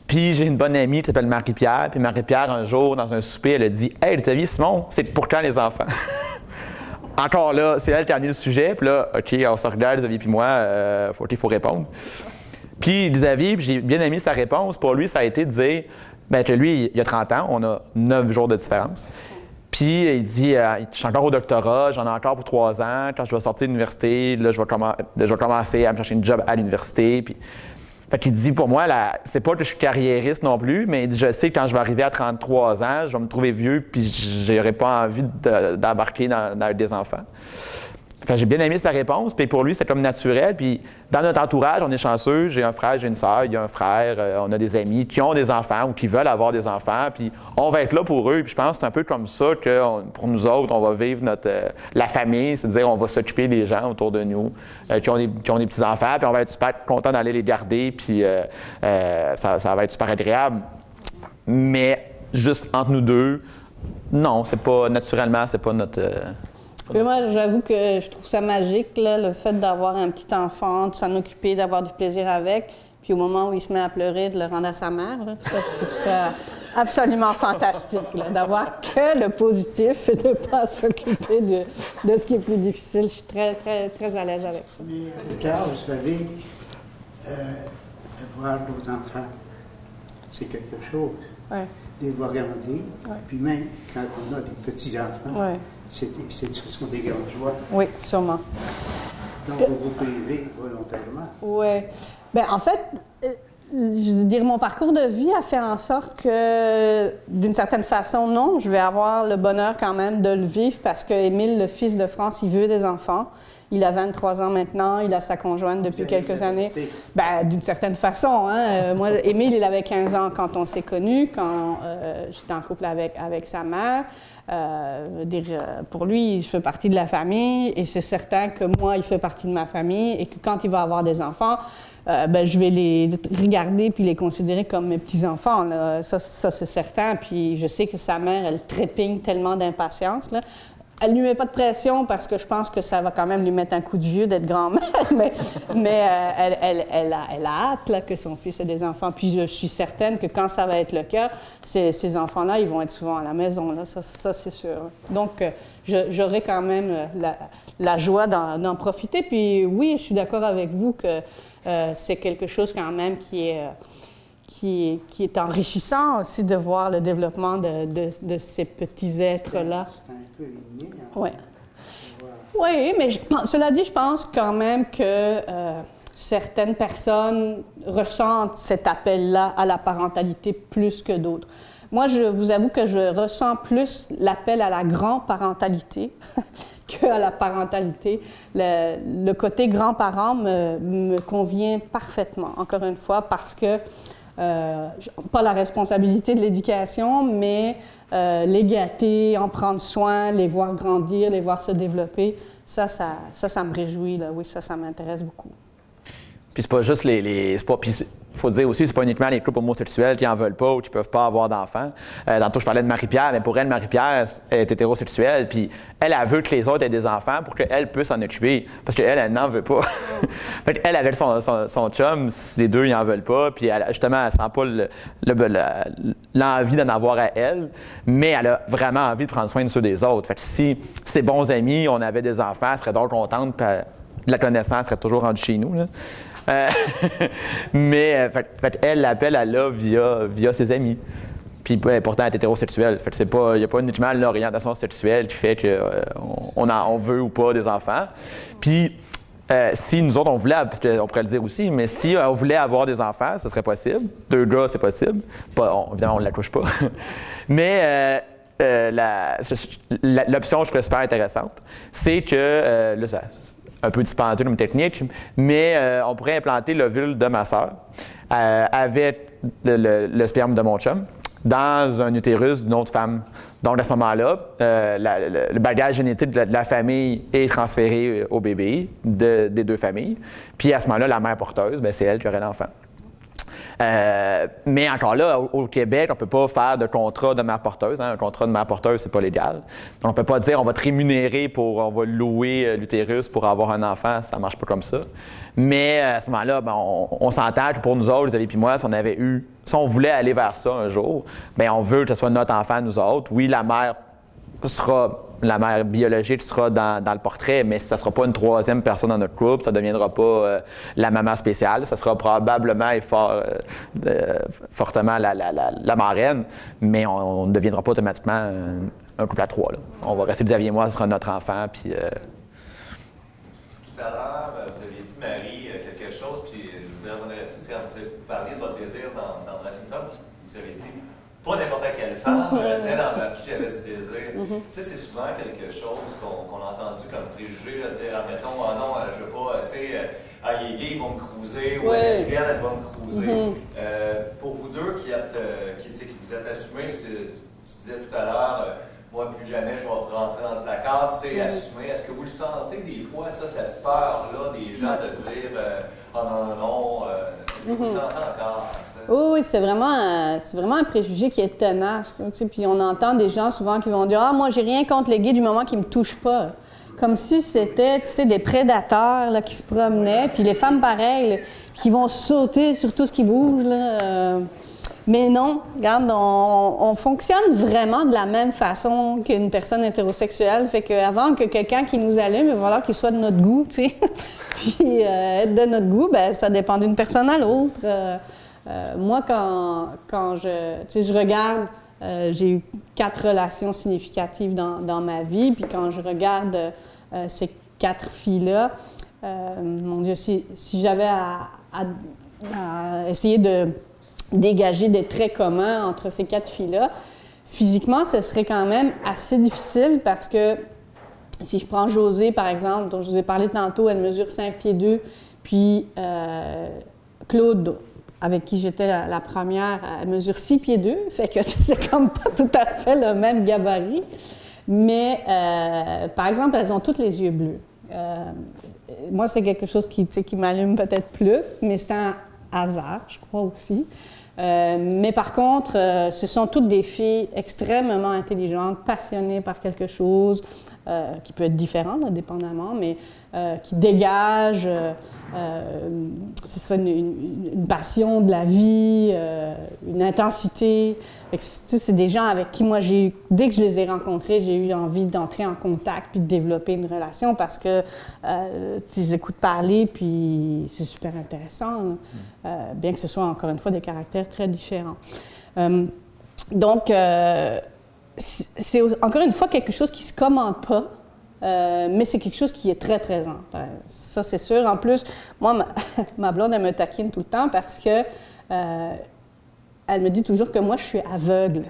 Speaker 3: Puis j'ai une bonne amie qui s'appelle Marie-Pierre, puis Marie-Pierre, un jour, dans un souper, elle a dit Hey, t'as vu, Simon, c'est pour quand les enfants? encore là, c'est elle qui a amené le sujet. Puis là, OK, on se regarde, Xavier puis moi, euh, faut, il faut répondre. Puis Xavier, j'ai bien aimé sa réponse. Pour lui, ça a été de dire ben, que lui, il a 30 ans, on a 9 jours de différence. Puis il dit euh, Je suis encore au doctorat, j'en ai encore pour 3 ans. Quand je vais sortir de l'université, là, je vais, je vais commencer à me chercher une job à l'université. Puis fait qu'il dit, pour moi, là, c'est pas que je suis carriériste non plus, mais je sais que quand je vais arriver à 33 ans, je vais me trouver vieux, puis j'aurai pas envie de- d'embarquer dans des enfants. Fait, j'ai bien aimé sa réponse, puis pour lui, c'est comme naturel. Puis dans notre entourage, on est chanceux. J'ai un frère, j'ai une sœur, il y a un frère, euh, on a des amis qui ont des enfants ou qui veulent avoir des enfants, puis on va être là pour eux. Puis je pense que c'est un peu comme ça que pour nous autres, on va vivre notre euh, la famille, c'est-à-dire on va s'occuper des gens autour de nous euh, qui ont des, des petits enfants, puis on va être super content d'aller les garder, puis ça, ça va être super agréable. Mais juste entre nous deux, non, c'est pas naturellement, c'est pas notre.
Speaker 2: Puis moi, j'avoue que je trouve ça magique, là, le fait d'avoir un petit enfant, de s'en occuper, d'avoir du plaisir avec. Puis au moment où il se met à pleurer, de le rendre à sa mère. là. Ça, je trouve ça absolument fantastique, là, d'avoir que le positif et de ne pas s'occuper de, de ce qui est plus difficile. Je suis très, très, très à l'aise avec ça.
Speaker 4: Mais vous savez, euh, voir nos enfants, c'est quelque chose.
Speaker 2: Ouais.
Speaker 4: Les voir grandir, puis même quand on a des petits-enfants,
Speaker 2: Ouais.
Speaker 4: C'est, ce sont des.
Speaker 2: Oui, sûrement.
Speaker 4: Donc, vous vous privez volontairement.
Speaker 2: Oui. Ben, en fait, je veux dire, mon parcours de vie a fait en sorte que, d'une certaine façon, non, je vais avoir le bonheur quand même de le vivre parce que Émile, le fils de France, il veut des enfants. Il a 23 ans maintenant, il a sa conjointe depuis quelques années. Ben, d'une certaine façon. Hein. Euh, moi, Émile, il avait 15 ans quand on s'est connus, quand euh, j'étais en couple avec, avec sa mère. Euh, dire, euh, pour lui, je fais partie de la famille et c'est certain que moi, il fait partie de ma famille et que quand il va avoir des enfants, euh, ben, je vais les regarder puis les considérer comme mes petits-enfants. Ça, ça c'est certain. Puis je sais que sa mère, elle trépigne tellement d'impatience. Elle lui met pas de pression parce que je pense que ça va quand même lui mettre un coup de vieux d'être grand-mère, mais, euh, elle, a, hâte que son fils ait des enfants. Puis je suis certaine que quand ça va être le cas, ces, enfants-là, ils vont être souvent à la maison, ça, c'est sûr. Donc, euh, j'aurai quand même euh, la, joie d'en profiter. Puis oui, je suis d'accord avec vous que c'est quelque chose quand même qui est... qui est, qui est enrichissant aussi de voir le développement de, de- de ces petits êtres-là.
Speaker 4: C'est un peu inné. hein.
Speaker 2: Oui. Oui, mais je cela dit, je pense quand même que euh, certaines personnes ressentent cet appel-là à la parentalité plus que d'autres. Moi, je vous avoue que je ressens plus l'appel à la grand-parentalité qu'à la parentalité. Le, le côté grand-parent me, me convient parfaitement, encore une fois, parce que euh, pas la responsabilité de l'éducation, mais euh, les gâter, en prendre soin, les voir grandir, les voir se développer, ça, ça, ça, ça me réjouit. Là. Oui, ça, ça m'intéresse beaucoup.
Speaker 3: Puis c'est pas juste les. les pas, puis faut dire aussi, c'est pas uniquement les couples homosexuels qui en veulent pas ou qui peuvent pas avoir d'enfants. Euh, tantôt, je parlais de Marie-Pierre, mais pour elle, Marie-Pierre est hétérosexuelle, puis elle, elle veut que les autres aient des enfants pour qu'elle puisse s'en occuper. Parce qu'elle, elle n'en veut pas. fait elle, avec son, son, son chum, les deux, ils en veulent pas, puis elle, justement, elle sent pas le- le- l'envie d'en avoir à elle, mais elle a vraiment envie de prendre soin de ceux des autres. Fait que si ses bons amis, on avait des enfants, elle serait donc contente, puis la connaissance serait toujours rendue chez nous. là. Euh, mais euh, fait- fait elle l'appelle à là via, ses amis. Puis ben, pourtant, elle est hétérosexuelle. Il n'y a pas uniquement l'orientation sexuelle qui fait qu'on on veut ou pas des enfants. Puis euh, si nous autres, on voulait, parce qu'on pourrait le dire aussi, mais si euh, on voulait avoir des enfants, ce serait possible. Deux gars, c'est possible. Pas, on- évidemment, on ne l'accouche pas. mais euh, euh, l'option, je trouve super intéressante, c'est que, euh, là, un peu dispendieux comme technique, mais euh, on pourrait implanter l'ovule de ma sœur euh, avec le, sperme de mon chum dans un utérus d'une autre femme. Donc, à ce moment-là, euh, le, bagage génétique de la, famille est transféré au bébé de- des deux familles. Puis, à ce moment-là, la mère porteuse, ben, c'est elle qui aurait l'enfant. Euh, mais encore là, au, Québec, on ne peut pas faire de contrat de mère porteuse. hein. Un contrat de mère porteuse, c'est pas légal. On ne peut pas dire on va te rémunérer pour, on va louer euh, l'utérus pour avoir un enfant. Ça marche pas comme ça. Mais euh, à ce moment-là, ben, on, s'entend que pour nous autres, Xavier et moi, si on avait eu, si on voulait aller vers ça un jour, ben on veut que ce soit notre enfant, nous autres. Oui, la mère sera la mère biologique sera dans, le portrait, mais ça ne sera pas une troisième personne dans notre groupe, ça ne deviendra pas euh, la maman spéciale, ça sera probablement et fort, euh, fortement la, la, la, marraine, mais on ne deviendra pas automatiquement un, couple à trois. On va rester Xavier et moi, ce sera notre enfant, puis euh,
Speaker 1: Tout à l'heure, vous aviez dit, Marie, quelque chose, puis je voudrais revenir là-dessus. Vous avez de votre désir dans, dans la symptôme, vous avez dit, pas n'importe quelle femme, celle envers qui j'avais du désir. Ça, c'est souvent quelque chose qu'on a entendu comme préjugé, là, dire, admettons, ah non, euh, je veux pas, euh, tu sais, euh, ah, il est gay, ils vont me cruiser, ou
Speaker 2: Ouais.
Speaker 1: elle est lesbienne, elle va me cruiser. Euh, pour vous deux qui, êtes, qui, tu sais, qui vous êtes assumés, tu, tu disais tout à l'heure, moi, plus jamais, je vais rentrer dans le placard, c'est assumé. Est-ce que vous le sentez des fois, ça, cette peur-là des gens de dire, euh, oh non, non, non, euh, est-ce que vous le sentez encore? sais?
Speaker 2: Oui, c'est vraiment, euh, c'est vraiment un préjugé qui est tenace. hein, tu sais, Puis on entend des gens souvent qui vont dire Ah, moi, j'ai rien contre les gays du moment qu'ils me touchent pas. Comme si c'était, tu sais, des prédateurs là, qui se promenaient, puis les femmes pareilles, là, qui vont sauter sur tout ce qui bouge. Là, euh. Mais non, regarde, on, on fonctionne vraiment de la même façon qu'une personne hétérosexuelle. Fait qu'avant que quelqu'un qui nous allume, il va falloir qu'il soit de notre goût, tu sais. Puis euh, être de notre goût, ben, ça dépend d'une personne à l'autre. Euh, euh, moi, quand, quand je, je regarde, j'ai eu quatre relations significatives dans, dans ma vie, puis quand je regarde ces quatre filles-là, mon Dieu, si, si j'avais à essayer de dégager des traits communs entre ces quatre filles-là, physiquement, ce serait quand même assez difficile parce que si je prends Josée, par exemple, dont je vous ai parlé tantôt, elle mesure 5 pieds 2, puis euh, Claude, avec qui j'étais la, première, elle mesure 6 pieds 2, fait que c'est comme pas tout à fait le même gabarit. Mais, euh, par exemple, elles ont toutes les yeux bleus. Euh, moi, c'est quelque chose qui, qui m'allume peut-être plus, mais c'est un hasard, je crois aussi. Euh, mais par contre, euh, ce sont toutes des filles extrêmement intelligentes, passionnées par quelque chose, euh, qui peut être différent, là, dépendamment, mais euh, qui dégagent euh, c'est ça, une, une- une passion de la vie, une intensité. C'est des gens avec qui moi, j'ai, dès que je les ai rencontrés, j'ai eu envie d'entrer en contact puis de développer une relation parce que tu les écoutes parler puis c'est super intéressant. Euh, bien que ce soit encore une fois des caractères très différents. Donc, c'est encore une fois quelque chose qui se commande pas. euh, mais c'est quelque chose qui est très présent. Ben, Ça, c'est sûr. En plus, moi, ma, blonde, elle me taquine tout le temps parce que euh, elle me dit toujours que moi, je suis aveugle,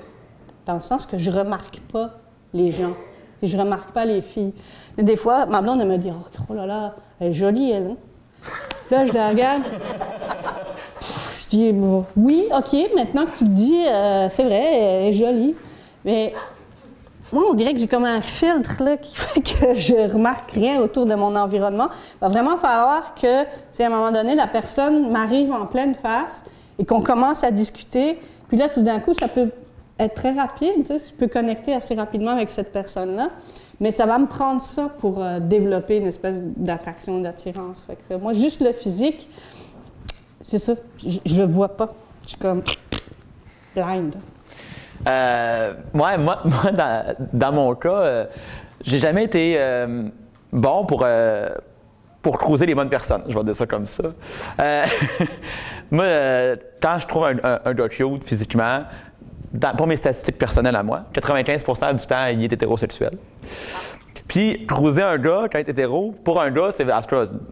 Speaker 2: dans le sens que je remarque pas les gens. Et je remarque pas les filles. Des fois, ma blonde, elle me dit Oh, oh là là, elle est jolie, elle. hein? Là, je la regarde. Je dis, oui, OK, maintenant que tu le dis, euh, c'est vrai, elle est jolie. Mais moi, on dirait que j'ai comme un filtre là, qui fait que je remarque rien autour de mon environnement. Il va vraiment falloir que, à un moment donné, la personne m'arrive en pleine face et qu'on commence à discuter. Puis là, tout d'un coup, ça peut être très rapide. Je peux connecter assez rapidement avec cette personne-là. Mais ça va me prendre ça pour euh, développer une espèce d'attraction, d'attirance. Moi, juste le physique, c'est ça. Je, je le vois pas. Je suis comme blind.
Speaker 3: Euh, ouais, moi, moi dans, mon cas, euh, j'ai jamais été euh, bon pour, pour cruiser les bonnes personnes. Je vais dire ça comme ça. Moi, quand je trouve un, un, gars physiquement, pour mes statistiques personnelles à moi, 95% du temps, il est hétérosexuel. Puis, cruiser un gars quand il est hétéro, pour un gars, c'est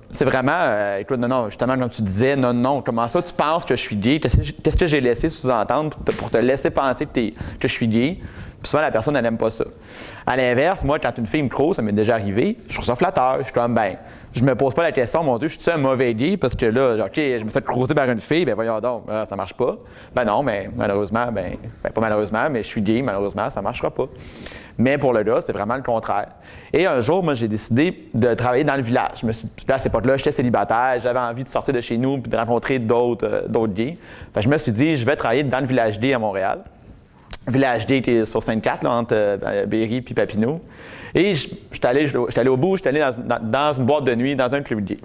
Speaker 3: c'est vraiment, euh, écoute, non, non, justement, comme tu disais, non, non, comment ça, tu penses que je suis gay? Qu'est-ce que- j'ai laissé sous-entendre pour te, laisser penser que, je suis gay? Puis souvent, la personne, elle n'aime pas ça. À l'inverse, moi, quand une fille me croise, ça m'est déjà arrivé, je trouve ça flatteur. Je suis comme, ben, je me pose pas la question, mon Dieu, je suis un mauvais gay? Parce que là, OK, je me suis croiser par une fille, ben voyons donc, euh, ça marche pas. Ben non, mais malheureusement, ben, ben, pas malheureusement, mais je suis gay, malheureusement, ça marchera pas. Mais pour le gars, c'est vraiment le contraire. Et un jour, moi, j'ai décidé de travailler dans le village. Je me suis, là, à cette époque-là, j'étais célibataire, j'avais envie de sortir de chez nous puis de rencontrer d'autres euh, gays. Je me suis dit, je vais travailler dans le village D à Montréal. Village D qui est sur Sainte-Cat, entre euh, Berry puis Papineau. Et j'étais allé, allé au bout, j'étais allé dans, une boîte de nuit, dans un club gay.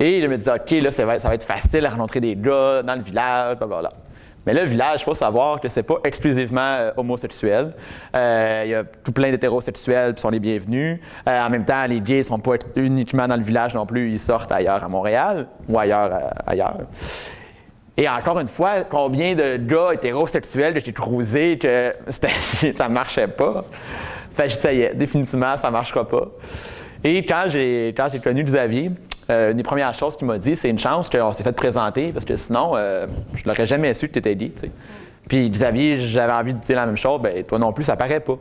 Speaker 3: Et je me disais, OK, là, ça va, ça va être facile à rencontrer des gars dans le village, blablabla. Mais le village, il faut savoir que c'est pas exclusivement euh, homosexuel. Euh, Il y a tout plein d'hétérosexuels qui sont les bienvenus. Euh, en même temps, les gays sont pas uniquement dans le village non plus, ils sortent ailleurs à Montréal ou ailleurs. ailleurs. Et encore une fois, combien de gars hétérosexuels j'ai cruisé que ça marchait pas? Fait que ça y est, définitivement, ça marchera pas. Et quand j'ai quand j'ai connu Xavier, euh, une des premières choses qu'il m'a dit, c'est une chance qu'on s'est fait présenter parce que sinon, euh, je l'aurais jamais su que tu étais gay. tu sais. Puis Xavier, j'avais envie de dire la même chose, ben toi non plus, ça paraît pas.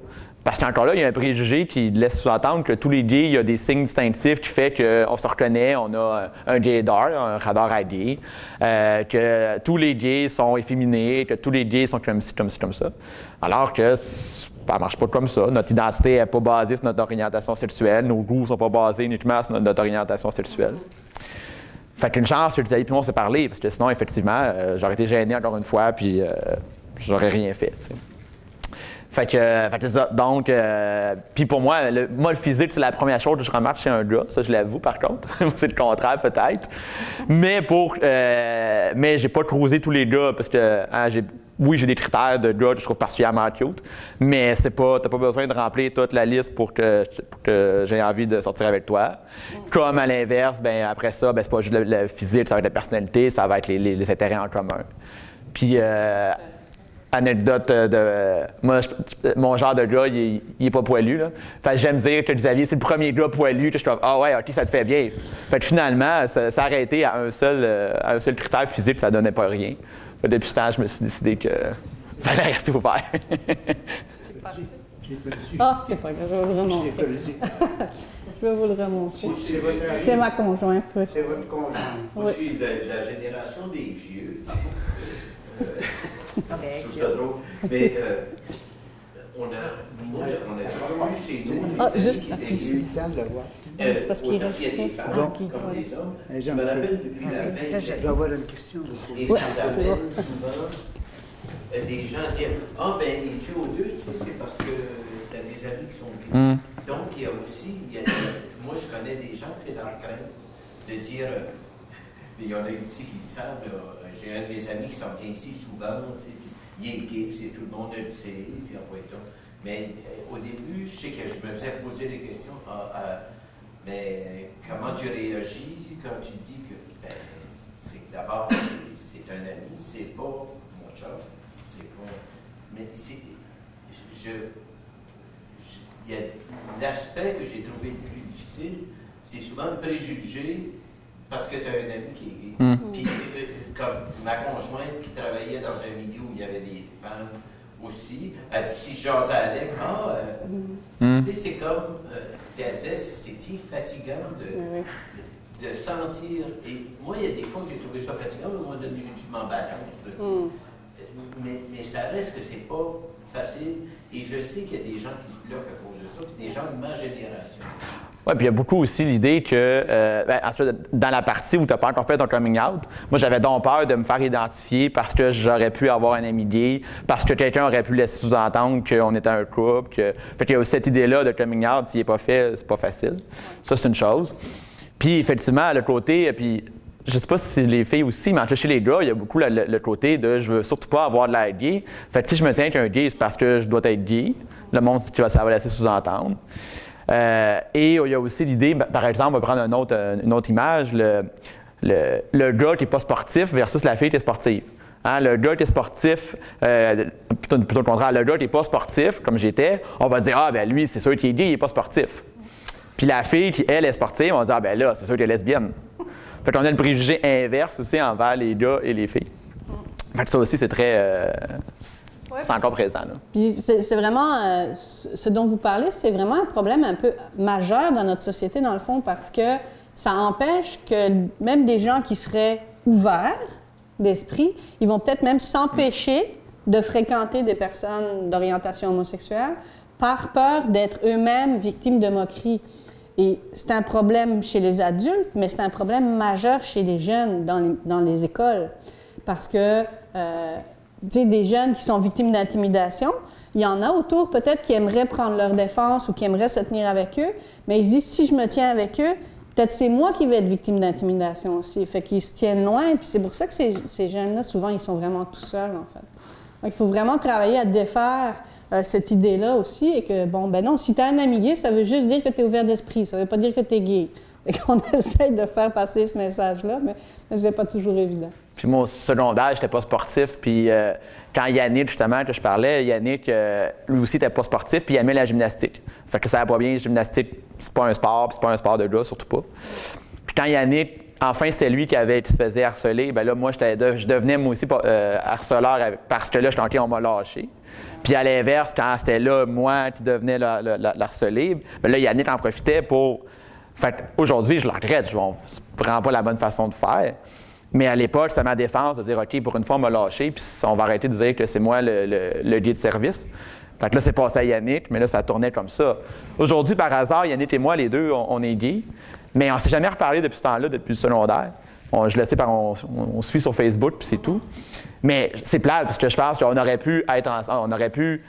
Speaker 3: Parce qu'encore là, il y a un préjugé qui laisse sous-entendre que tous les gays, il y a des signes distinctifs qui fait qu'on se reconnaît, on a un gaydar, un radar à gay, euh, que tous les gays sont efféminés, que tous les gays sont comme ci, comme ci, comme ça. Alors que ça marche pas comme ça. Notre identité n'est pas basée sur notre orientation sexuelle, nos goûts sont pas basés uniquement sur notre, orientation sexuelle. Fait qu'une chance que Xavier et moi on s'est parlé, parce que sinon, effectivement, euh, j'aurais été gêné encore une fois, puis euh, j'aurais rien fait. Fait que, euh, fait que ça. Donc, euh, puis pour moi, le, moi, le physique, c'est la première chose que je remarque chez un gars. Ça, je l'avoue, par contre. C'est le contraire, peut-être. Mais pour. Euh, mais j'ai pas cruisé tous les gars parce que, hein, j'ai, oui, j'ai des critères de gars que je trouve particulièrement cute. Mais c'est pas. T'as pas besoin de remplir toute la liste pour que, j'ai envie de sortir avec toi. Comme à l'inverse, ben après ça, ben, c'est pas juste le, physique, ça va être la personnalité, ça va être les, intérêts en commun. Puis. euh, anecdote euh, de. moi, mon genre de gars, il, est- pas poilu. Là. Fait que j'aime dire que Xavier, c'est le premier gars poilu. Que je comme, ah ouais, ok, ça te fait bien. Fait que finalement, arrêté à un, seul, euh, à un seul critère physique, ça donnait pas rien. Ce temps, je me suis décidé que fallait rester ouvert.
Speaker 4: J'ai pas dit.
Speaker 2: Ah, c'est pas grave, je vais vous le
Speaker 4: J'ai
Speaker 2: remontrer. Je vais vous le remontrer.
Speaker 4: C'est c'est
Speaker 2: C'est ma conjointe, oui.
Speaker 4: C'est votre conjoint.
Speaker 6: Moi,
Speaker 2: Oui.
Speaker 6: je suis de, de la génération des vieux. Euh, je trouve ça drôle. Mais euh, on a, moi, on a toujours eu chez nous
Speaker 2: Ah,
Speaker 6: amis
Speaker 2: juste
Speaker 6: qui
Speaker 2: après,
Speaker 6: étaient
Speaker 2: c'est
Speaker 4: le temps de le voir.
Speaker 6: Euh,
Speaker 2: c'est parce qu'il reste
Speaker 6: qu'il y a des femmes
Speaker 4: Bon.
Speaker 6: comme des hommes.
Speaker 4: Eh,
Speaker 6: Je me rappelle depuis la
Speaker 4: Je
Speaker 6: veille.
Speaker 4: dois avoir une question.
Speaker 6: Et
Speaker 2: Ouais,
Speaker 6: ça
Speaker 2: bon.
Speaker 6: souvent euh, des gens dire Ah, ben, es-tu aux deux Tu sais, C'est parce que tu as des amis qui sont vieux.
Speaker 3: Hmm.
Speaker 6: Donc, il y a aussi, il y a- moi je connais des gens que c'est leur crainte de dire, euh, il y en a ici qui le savent, là, j'ai un de mes amis qui s'en vient ici souvent, tu sais, il est gay, c'est tout le monde le sait, puis quoi donc. Mais euh, au début, je sais que je me faisais poser des questions, ah, ah, mais comment tu réagis quand tu dis que, ben, c'est d'abord, c'est- un ami, c'est pas mon chum, c'est pas, mais c'est, je, je- y a l'aspect que j'ai trouvé le plus difficile, c'est souvent le préjugé parce que tu as un ami qui est gay.
Speaker 3: Mm.
Speaker 6: Puis, euh, comme ma conjointe qui travaillait dans un milieu où il y avait des femmes aussi, elle dit si je avec, ah, euh,
Speaker 3: Hmm.
Speaker 6: tu sais, c'est comme, euh, elle disait, c'est fatigant de, de, de sentir. Et moi, il y a des fois que j'ai trouvé ça fatigant, un moment donné, je m'en balance. là, tu sais.
Speaker 2: Mm.
Speaker 6: Mais, mais ça reste que c'est pas facile. Et je sais qu'il y a des gens qui se bloquent à cause de ça, puis des gens de ma génération.
Speaker 3: Oui, puis il y a beaucoup aussi l'idée que, euh, ben, dans la partie où tu n'as pas encore fait ton coming out, moi j'avais donc peur de me faire identifier parce que j'aurais pu avoir un ami gay, parce que quelqu'un aurait pu laisser sous-entendre qu'on était un couple. Fait qu'il y a cette idée-là de coming out, s'il n'est pas fait, c'est pas facile. Ça, c'est une chose. Puis effectivement, le côté, puis je sais pas si les filles aussi, mais en chez les gars, il y a beaucoup le, côté de je veux surtout pas avoir de l'air gay. Fait que si je me tiens qu'un gay, c'est parce que je dois être gay. Le monde, ça va laisser sous-entendre. Euh, et il y a aussi l'idée, ben, par exemple, on va prendre euh, une autre image, le, le, gars qui n'est pas sportif versus la fille qui est sportive. Hein, le gars qui est sportif, euh, plutôt, le contraire, le gars qui n'est pas sportif, comme j'étais, on va dire Ah, ben lui, c'est sûr qu'il est gay, il n'est pas sportif. Puis la fille qui, elle, est sportive, on va dire Ah, ben là, c'est sûr qu'elle est lesbienne. Fait qu'on a le préjugé inverse aussi envers les gars et les filles. Fait que ça aussi, c'est très. C'est encore présent. Là.
Speaker 2: Puis c'est vraiment, euh, ce dont vous parlez, c'est vraiment un problème un peu majeur dans notre société, dans le fond, parce que ça empêche que même des gens qui seraient ouverts d'esprit, ils vont peut-être même s'empêcher de fréquenter des personnes d'orientation homosexuelle par peur d'être eux-mêmes victimes de moqueries. Et c'est un problème chez les adultes, mais c'est un problème majeur chez les jeunes dans les, dans les écoles. Parce que, euh, des jeunes qui sont victimes d'intimidation, il y en a autour peut-être qui aimeraient prendre leur défense ou qui aimeraient se tenir avec eux, mais ils disent si je me tiens avec eux, peut-être c'est moi qui vais être victime d'intimidation aussi. Fait qu'ils se tiennent loin, puis c'est pour ça que ces, jeunes-là, souvent, ils sont vraiment tout seuls, en fait. Il faut vraiment travailler à défaire euh, cette idée-là aussi, et que, bon, ben non, si tu as un ami gay, ça veut juste dire que tu es ouvert d'esprit, ça veut pas dire que tu es gay. Et qu'on essaye de faire passer ce message-là, mais, mais c'est pas toujours évident.
Speaker 3: Puis moi, au secondaire, j'étais pas sportif. Puis euh, quand Yannick, justement, que je parlais, Yannick, euh, lui aussi, était pas sportif, puis il aimait la gymnastique. Fait que ça va pas bien, gymnastique, c'est pas un sport, c'est pas un sport de gars, surtout pas. Puis quand Yannick, enfin, c'était lui qui avait qui se faisait harceler, ben là, moi, je devenais moi aussi euh, harceleur parce que là, j'étais OK, on m'a lâché. Puis à l'inverse, quand c'était là, moi qui devenais l'harcelé, ben là, Yannick en profitait pour. Fait aujourd'hui, je le regrette. Je- C'est vraiment pas la bonne façon de faire. Mais à l'époque, c'était ma défense de dire OK, pour une fois, on m'a lâché, puis on va arrêter de dire que c'est moi le, le, de service. Fait que là, c'est passé à Yannick, mais là, ça tournait comme ça. Aujourd'hui, par hasard, Yannick et moi, les deux, on, est gays. Mais on s'est jamais reparlé depuis ce temps-là, depuis le secondaire. On, je le sais, par, on suit sur Facebook, puis c'est tout. Mais c'est plate, parce que je pense qu'on aurait pu être ensemble. On aurait pu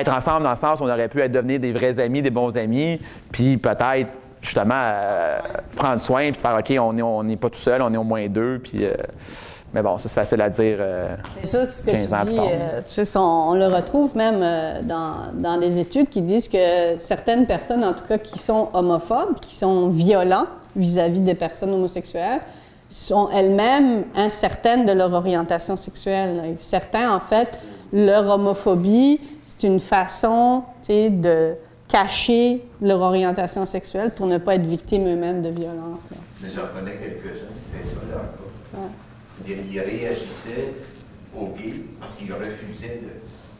Speaker 3: être ensemble dans le sens où on aurait pu être devenir des vrais amis, des bons amis, puis peut-être justement euh, prendre soin, puis faire OK, on n'est on n'est pas tout seul, on est au moins deux, puis. euh, mais bon, ça c'est facile à dire. euh,
Speaker 2: Et ça, ce que
Speaker 3: 15
Speaker 2: tu
Speaker 3: ans plus tard.
Speaker 2: euh, tu sais, on, on le retrouve même dans, dans des études qui disent que certaines personnes, en tout cas, qui sont homophobes, qui sont violents vis-à-vis des personnes homosexuelles, sont elles-mêmes incertaines de leur orientation sexuelle. Et certains, en fait, leur homophobie, c'est une façon, tu sais, de cacher leur orientation sexuelle pour ne pas être victimes eux-mêmes de violences. là.
Speaker 6: Mais j'en connais quelques-uns, c'était ça leur cas. C'est-à-dire, Ils réagissaient aux gays parce qu'ils refusaient de.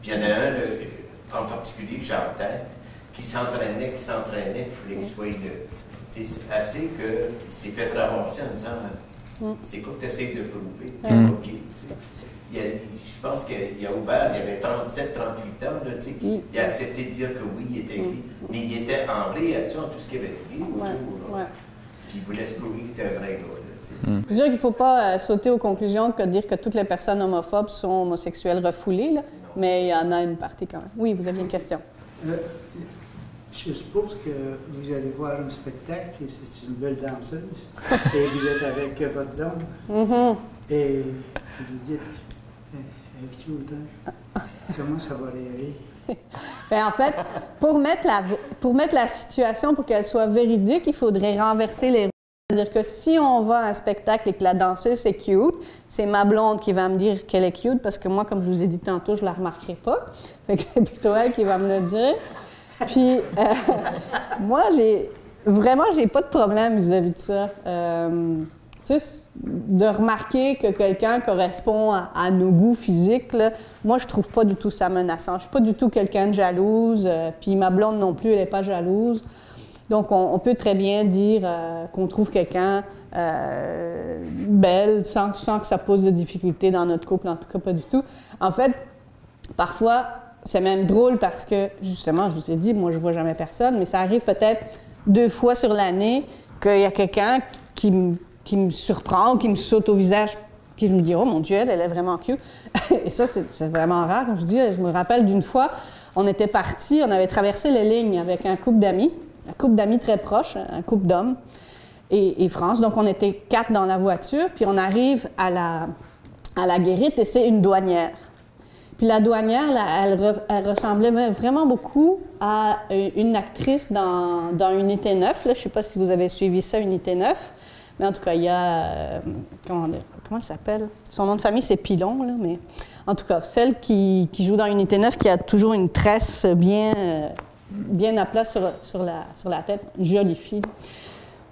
Speaker 6: Puis il y en a un là, en particulier que j'ai en tête qui s'entraînait, qui s'entraînait, il fallait qu'il soit c'est assez qu'il s'est fait ramasser en disant C'est quoi que tu essaies de prouver?
Speaker 3: Mm.
Speaker 6: Il a- je pense qu'il a ouvert, il avait 37, 38 ans, là, sais,
Speaker 2: Mm.
Speaker 6: il a accepté de dire que oui, il était gay, mais il était en réaction à tout ce qu'il y avait autour.
Speaker 2: Ouais.
Speaker 6: Puis il voulait se prouver qu'il était un vrai gars. Sais.
Speaker 2: C'est sûr qu'il ne faut pas euh, sauter aux conclusions que dire que toutes les personnes homophobes sont homosexuelles refoulées, là, mais il y en a une partie quand même. Oui, vous aviez une question.
Speaker 4: Euh, je suppose que vous allez voir un spectacle et c'est une belle danseuse et vous êtes avec votre dame
Speaker 2: Mhm.
Speaker 4: et vous dites Eh, elle est cute, hein? Comment ça va rire?
Speaker 2: Ben, en fait, pour mettre, la, pour mettre la situation pour qu'elle soit véridique, il faudrait renverser les rôles. C'est-à-dire que si on va à un spectacle et que la danseuse est cute, c'est ma blonde qui va me dire qu'elle est cute parce que moi, comme je vous ai dit tantôt, je la remarquerai pas. Fait que c'est plutôt elle qui va me le dire. Puis, euh, moi, j'ai vraiment, j'ai pas de problème vis-à-vis de ça. Euh, de remarquer que quelqu'un correspond à, nos goûts physiques, moi, je trouve pas du tout ça menaçant. Je suis pas du tout quelqu'un de jalouse, euh, puis ma blonde non plus, elle est pas jalouse. Donc, on, peut très bien dire euh, qu'on trouve quelqu'un euh, belle sans, sans que ça pose de difficultés dans notre couple, en tout cas pas du tout. En fait, parfois, c'est même drôle parce que, justement, je vous ai dit, moi, je vois jamais personne, mais ça arrive peut-être deux fois sur l'année qu'il y a quelqu'un qui, me- qui me surprend qui me saute au visage, qui je me dis, oh mon Dieu, elle, elle est vraiment cute. Et ça, c'est vraiment rare. Je me rappelle d'une fois, on était partis, on avait traversé les lignes avec un couple d'amis, un couple d'amis très proche, un couple d'hommes et, et France. Donc, on était quatre dans la voiture, puis on arrive à la, à la guérite et c'est une douanière. Puis la douanière, elle ressemblait vraiment beaucoup à euh, une actrice dans, dans Unité 9. Là. Je ne sais pas si vous avez suivi ça, Unité 9. Mais en tout cas, il y a. euh, comment, dire- comment elle s'appelle? Son nom de famille, c'est Pilon. Là, mais en tout cas, celle qui, joue dans Unité 9, qui a toujours une tresse bien, euh, bien à plat sur, sur, la, sur la tête. Une jolie fille.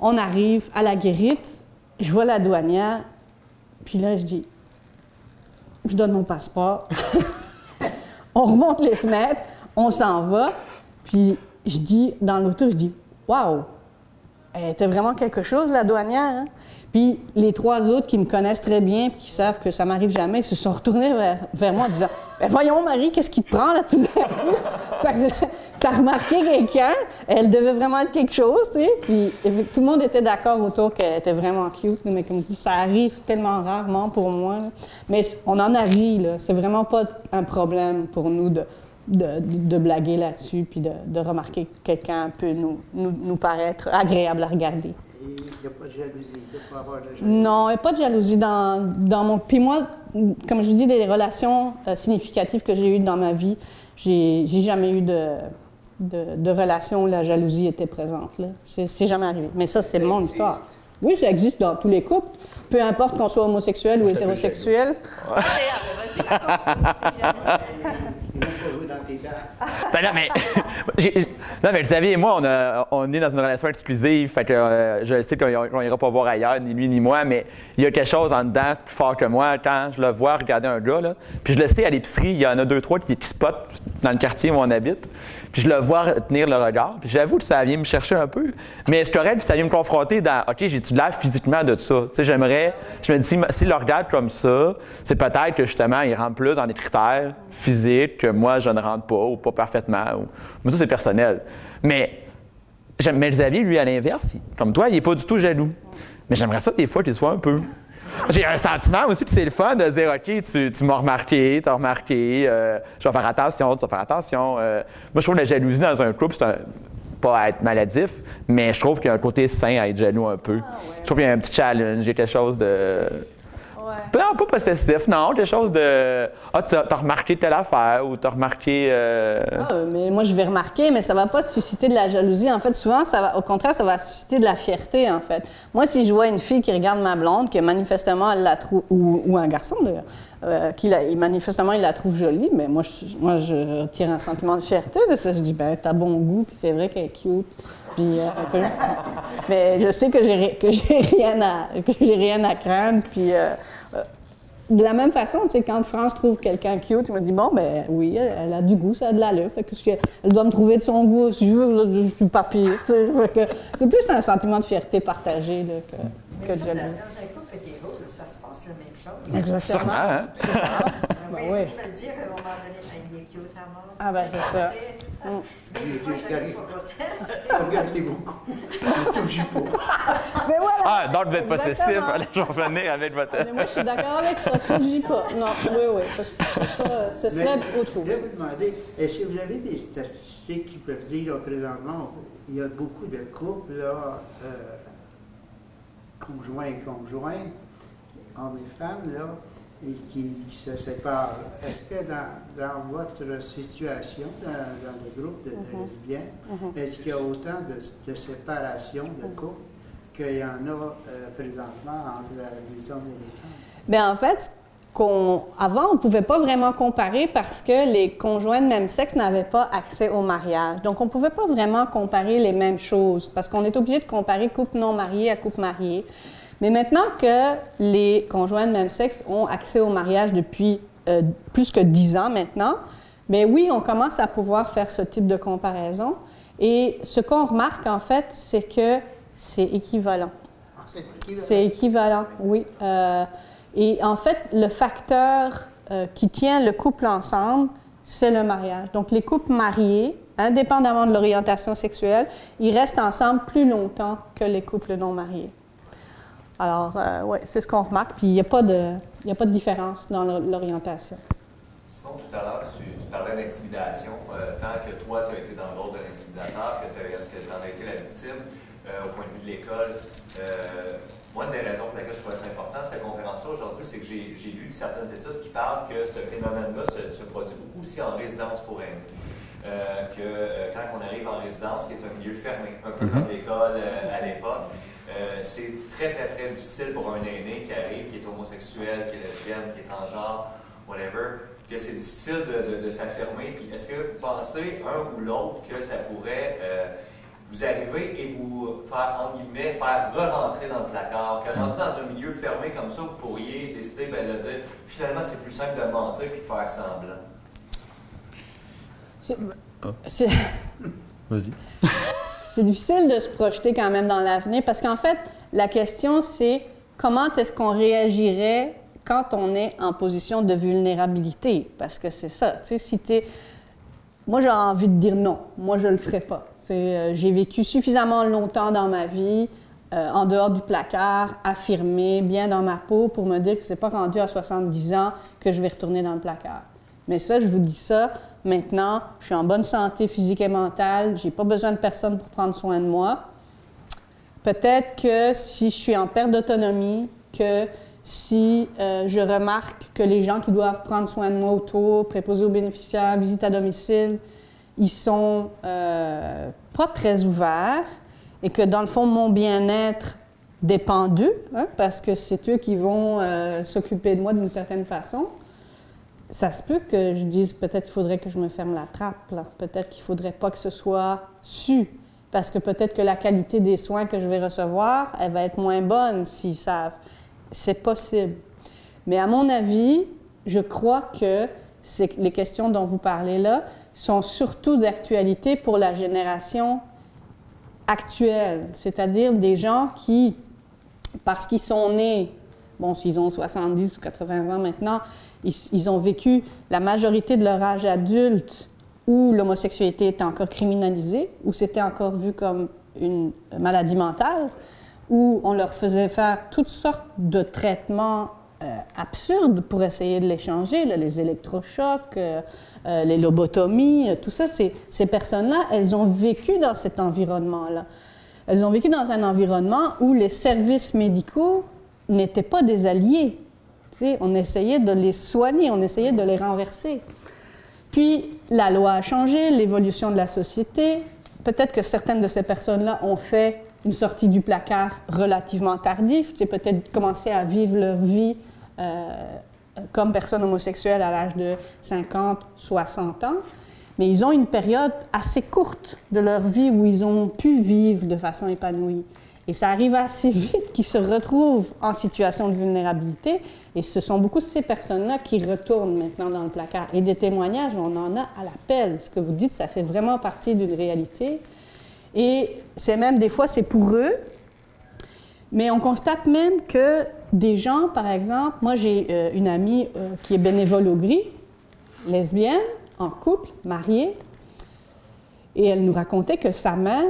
Speaker 2: On arrive à la guérite. Je vois la douanière. Puis là, je dis je donne mon passeport. on remonte les fenêtres, on s'en va. Puis je dis, dans l'auto, je dis, waouh, elle était vraiment quelque chose, la douanière. hein? Puis les trois autres qui me connaissent très bien, puis qui savent que ça m'arrive jamais, se sont retournés vers, moi en disant Ben Voyons, Marie, qu'est-ce qui te prend là tout d'un coup? T'as remarqué quelqu'un, elle devait vraiment être quelque chose, tu sais. Puis tout le monde était d'accord autour qu'elle était vraiment cute, mais comme dis, ça arrive tellement rarement pour moi. Mais on en a ri, là. C'est vraiment pas un problème pour nous de, de, de blaguer là-dessus, puis de, de remarquer que quelqu'un peut nous, nous, nous paraître agréable à regarder.
Speaker 4: il n'y a pas de jalousie. Il ne pas avoir de jalousie.
Speaker 2: Non, il n'y a pas de jalousie dans, dans mon. Puis moi, comme je vous dis, des relations euh, significatives que j'ai eues dans ma vie, j'ai j'ai jamais eu de, de, de relation où la jalousie était présente. là. C'est jamais arrivé. Mais ça, c'est mon
Speaker 4: existe.
Speaker 2: histoire. Oui, ça existe dans tous les couples. Peu importe qu'on soit homosexuel ou hétérosexuel.
Speaker 4: Jouer
Speaker 3: Ben non, mais, non, mais Xavier et moi, on est dans une relation exclusive. Fait que euh, je sais qu'on n'ira pas voir ailleurs, ni lui ni moi, mais il y a quelque chose en dedans plus fort que moi. Quand je le vois regarder un gars, là, puis je le sais à l'épicerie, il y en a deux, trois qui, qui spotent dans le quartier où on habite. Puis je le vois tenir le regard. Puis j'avoue que ça vient me chercher un peu. Mais c'est correct, puis ça vient me confronter dans OK, j'ai-tu l'air physiquement de ça? Tu sais, j'aimerais. Je me dis, si- s'il le regarde comme ça, c'est peut-être que justement, il rentre plus dans des critères physiques que moi, je ne rentre pas ou pas parfaitement. Mais ça, c'est personnel. Mais, mais Xavier, lui, à l'inverse, comme toi, il n'est pas du tout jaloux. Mais j'aimerais ça des fois qu'il soit un peu. J'ai un sentiment aussi que c'est le fun de dire OK, tu, tu m'as remarqué, tu as remarqué, euh, je vais faire attention, tu vas faire attention. Euh, moi, je trouve la jalousie dans un couple, c'est un- pas à être maladif, mais je trouve qu'il y a un côté sain à être jaloux un peu. Je trouve qu'il y a un petit challenge, il y a quelque chose de. Non, pas possessif, non, quelque chose de. Ah, tu as, remarqué telle affaire ou tu as remarqué. euh,
Speaker 2: Ah, mais moi, je vais remarquer, mais ça va pas susciter de la jalousie. En fait, souvent, ça va, au contraire, ça va susciter de la fierté, en fait. Moi, si je vois une fille qui regarde ma blonde, que manifestement, elle la trouve, ou, ou un garçon, d'ailleurs, euh, qui la, manifestement, il la trouve jolie, mais moi, je, moi, je tire un sentiment de fierté de ça. Je dis, ben, t'as bon goût, puis c'est vrai qu'elle est cute. Puis, euh, que- mais je sais que j'ai rien à que j'ai rien à craindre. Puis euh, de la même façon, tu sais, quand France trouve quelqu'un cute, il me dit bon ben oui, elle, elle a du goût, ça a de l'allure. Fait que si elle, elle doit me trouver de son goût si je veux, je, je suis pas pire. tu sais. Fait que C'est plus un sentiment de fierté partagé là, que,
Speaker 7: Mais
Speaker 2: que de jalousie.
Speaker 7: dans un couple ça se passe la même chose.
Speaker 2: Exactement.
Speaker 3: Sûrement, hein?
Speaker 7: Ah oui,
Speaker 2: oui.
Speaker 7: Je peux le dire, à un moment donné, Ah, il est cute à mort.
Speaker 2: Ah ben c'est ça.
Speaker 7: Autant.
Speaker 4: Regardez beaucoup. Ne touchez pas.
Speaker 2: Mais voilà.
Speaker 3: Ah, donc vous êtes possessif. Allez, je vais revenir avec votre.
Speaker 2: Mais moi, je suis d'accord avec ça. Touche pas. Non, oui, oui. Parce que ça, ce serait
Speaker 4: Mais
Speaker 2: autre chose.
Speaker 4: Je vais vous demander, est-ce que vous avez des statistiques qui peuvent dire, là, présentement, il y a beaucoup de couples, là, euh, conjoints et conjointes, hommes et femmes, là, et qui, qui se séparent. Est-ce que dans, dans votre situation, dans, dans le groupe de, de
Speaker 2: Mhm.
Speaker 4: lesbiennes, est-ce qu'il y a autant de, de séparations de
Speaker 2: Mhm.
Speaker 4: couples qu'il y en a euh, présentement entre les hommes et les femmes?
Speaker 2: Bien, en fait, avant, on ne pouvait pas vraiment comparer parce que les conjoints de même sexe n'avaient pas accès au mariage. Donc, on ne pouvait pas vraiment comparer les mêmes choses parce qu'on est obligé de comparer couple non marié à couple marié. Mais maintenant que les conjoints de même sexe ont accès au mariage depuis euh, plus que dix ans maintenant, bien oui, on commence à pouvoir faire ce type de comparaison. Et ce qu'on remarque, en fait, c'est que c'est équivalent.
Speaker 4: Ah, c'est équivalent.
Speaker 2: C'est équivalent, oui. Euh, et en fait, le facteur euh, qui tient le couple ensemble, c'est le mariage. Donc, les couples mariés, indépendamment de l'orientation sexuelle, ils restent ensemble plus longtemps que les couples non mariés. Alors, oui, c'est ce qu'on remarque. Puis, il n'y a, pas de- il y a pas de différence dans l'or- l'orientation.
Speaker 1: Simon, tout à l'heure, tu, tu parlais d'intimidation. Euh, tant que toi, tu as été dans le rôle de l'intimidateur, que tu en as été la victime, euh, au point de vue de l'école. Euh, moi, une des raisons pour lesquelles je trouvais ça important, cette conférence-là aujourd'hui, c'est que j'ai j'ai lu certaines études qui parlent que ce phénomène-là se, se produit beaucoup aussi en résidence pour aînés. Euh, que euh, quand on arrive en résidence, qui est un milieu fermé, un peu comme l'école euh, à l'époque, euh, c'est très, très, très difficile pour un aîné qui arrive, qui est homosexuel, qui est lesbienne, qui est transgenre, whatever, que c'est difficile de, de- de s'affirmer. Puis est-ce que vous pensez, un ou l'autre, que ça pourrait euh, vous arriver et vous faire, entre guillemets, faire re-rentrer dans le placard? Que rendu dans un milieu fermé comme ça, vous pourriez décider ben, de dire, finalement, c'est plus simple de mentir puis de faire semblant.
Speaker 2: C'est- c'est-
Speaker 3: Vas-y.
Speaker 2: C'est difficile de se projeter quand même dans l'avenir parce qu'en fait, la question c'est comment est-ce qu'on réagirait quand on est en position de vulnérabilité? Parce que c'est ça. Tu sais, si t'es- Moi, j'ai envie de dire non. Moi, je le ferai pas. Euh, j'ai vécu suffisamment longtemps dans ma vie, euh, en dehors du placard, affirmé, bien dans ma peau, pour me dire que c'est pas rendu à 70 ans que je vais retourner dans le placard. Mais ça, je vous dis ça, maintenant, je suis en bonne santé physique et mentale, j'ai pas besoin de personne pour prendre soin de moi. peut-être que si je suis en perte d'autonomie, que si euh, je remarque que les gens qui doivent prendre soin de moi autour, préposés aux bénéficiaires, visite à domicile, ils sont euh, pas très ouverts et que dans le fond, mon bien-être dépend d'eux, hein, parce que c'est eux qui vont euh, s'occuper de moi d'une certaine façon. Ça se peut que je dise peut-être qu'il faudrait que je me ferme la trappe, peut-être qu'il faudrait pas que ce soit su, parce que peut-être que la qualité des soins que je vais recevoir, elle va être moins bonne s'ils savent. C'est possible. Mais à mon avis, je crois que les questions dont vous parlez là sont surtout d'actualité pour la génération actuelle, c'est-à-dire des gens qui, parce qu'ils sont nés, bon, s'ils ont 70 ou 80 ans maintenant, ils, ont vécu la majorité de leur âge adulte où l'homosexualité était encore criminalisée, où c'était encore vu comme une maladie mentale, où on leur faisait faire toutes sortes de traitements euh, absurdes pour essayer de les changer, les électrochocs, euh, euh, les lobotomies, tout ça. Ces personnes-là, elles ont vécu dans cet environnement-là. Elles ont vécu dans un environnement où les services médicaux n'étaient pas des alliés. On essayait de les soigner, on essayait de les renverser. Puis la loi a changé, l'évolution de la société. Peut-être que certaines de ces personnes-là ont fait une sortie du placard relativement tardive, tu peut-être commencé à vivre leur vie euh, comme personnes homosexuelles à l'âge de 50, 60 ans. Mais ils ont une période assez courte de leur vie où ils ont pu vivre de façon épanouie. Et ça arrive assez vite qu'ils se retrouvent en situation de vulnérabilité. Et ce sont beaucoup ces personnes-là qui retournent maintenant dans le placard. Et des témoignages, on en a à l'appel. Ce que vous dites, ça fait vraiment partie d'une réalité. Et c'est même des fois, c'est pour eux. Mais on constate même que des gens, par exemple, moi j'ai euh, une amie euh, qui est bénévole au gris, lesbienne, en couple, mariée, et elle nous racontait que sa mère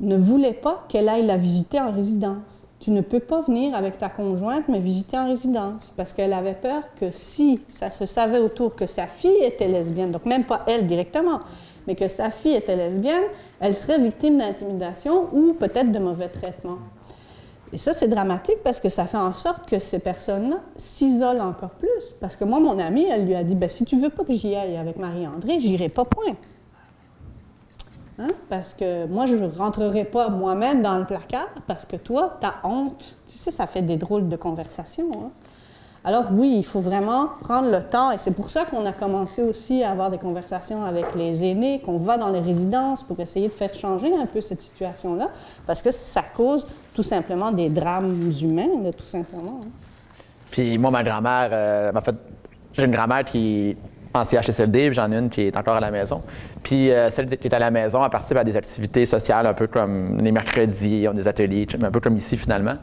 Speaker 2: ne voulait pas qu'elle aille la visiter en résidence. Tu ne peux pas venir avec ta conjointe me visiter en résidence parce qu'elle avait peur que si ça se savait autour que sa fille était lesbienne, donc même pas elle directement, mais que sa fille était lesbienne, elle serait victime d'intimidation ou peut-être de mauvais traitements. Et ça, c'est dramatique parce que ça fait en sorte que ces personnes-là s'isolent encore plus. Parce que moi, mon amie, elle lui a dit, ben, si tu veux pas que j'y aille avec Marie-André, j'irai pas point. Hein? Parce que moi, je ne rentrerai pas moi-même dans le placard parce que toi, tu as honte. Tu sais, ça fait des drôles de conversations. hein. Alors oui, il faut vraiment prendre le temps et c'est pour ça qu'on a commencé aussi à avoir des conversations avec les aînés, qu'on va dans les résidences pour essayer de faire changer un peu cette situation-là, parce que ça cause tout simplement des drames humains, tout simplement. hein.
Speaker 3: Puis moi, ma grand-mère, euh, m'a fait. J'ai une grand-mère qui j'en ai une qui est encore à la maison. Puis euh, celle qui est à la maison, elle participe à des activités sociales, un peu comme les mercredis, ont des ateliers, un peu comme ici finalement.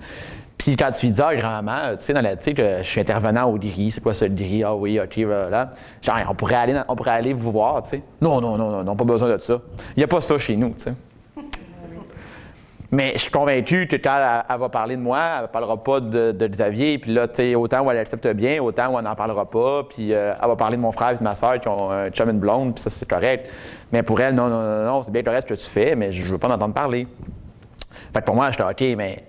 Speaker 3: Puis quand tu lui dis, ah, grand-mère, tu sais, dans la, que je suis intervenant au DIRI, c'est quoi le DIRI? Ah oui, ok, voilà. Genre, on pourrait aller, on pourrait aller vous voir, tu sais. Non, non, non, non, non, pas besoin de ça. Il n'y a pas ça chez nous, tu sais. Mais je suis convaincu que quand elle, va parler de moi, elle ne parlera pas de, Xavier. Puis là, tu sais, autant où elle accepte bien, autant où elle n'en parlera pas. Puis euh, elle va parler de mon frère et de ma soeur qui ont un chum et une blonde, puis ça, c'est correct. Mais pour elle, non, non, non, non, c'est bien correct ce que tu fais, mais je veux pas en entendre parler. Fait que pour moi, j'étais OK, mais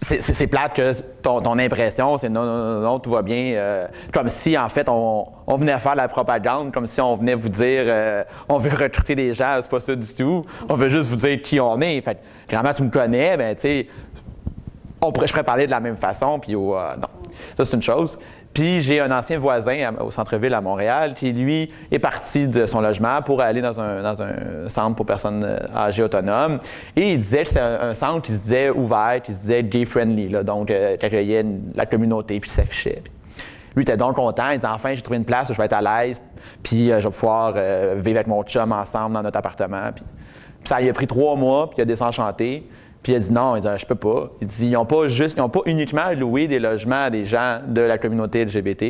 Speaker 3: c'est- plate que ton, impression, c'est non, non, non, non, tout va bien. euh, comme si, en fait, on, venait faire la propagande, comme si on venait vous dire euh, on veut recruter des gens, c'est pas ça du tout. On veut juste vous dire qui on est. Fait vraiment, tu me connais, ben, tu sais, pourrait, je pourrais parler de la même façon, puis euh, non. Ça, c'est une chose. Puis j'ai un ancien voisin au centre-ville à Montréal qui, lui, est parti de son logement pour aller dans un, centre pour personnes euh, âgées autonomes. Et il disait que c'était un, centre qui se disait ouvert, qui se disait gay-friendly, donc euh, qui accueillait la communauté, puis s'affichait. Lui était donc content. Il disait enfin, j'ai trouvé une place où je vais être à l'aise, puis je vais pouvoir vivre avec mon chum ensemble dans notre appartement. Puis, ça lui a pris trois mois, puis il a désenchanté. Puis il a dit non, il dit, je peux pas. Il dit, ils n'ont pas juste, ils ont pas uniquement loué des logements à des gens de la communauté LGBT.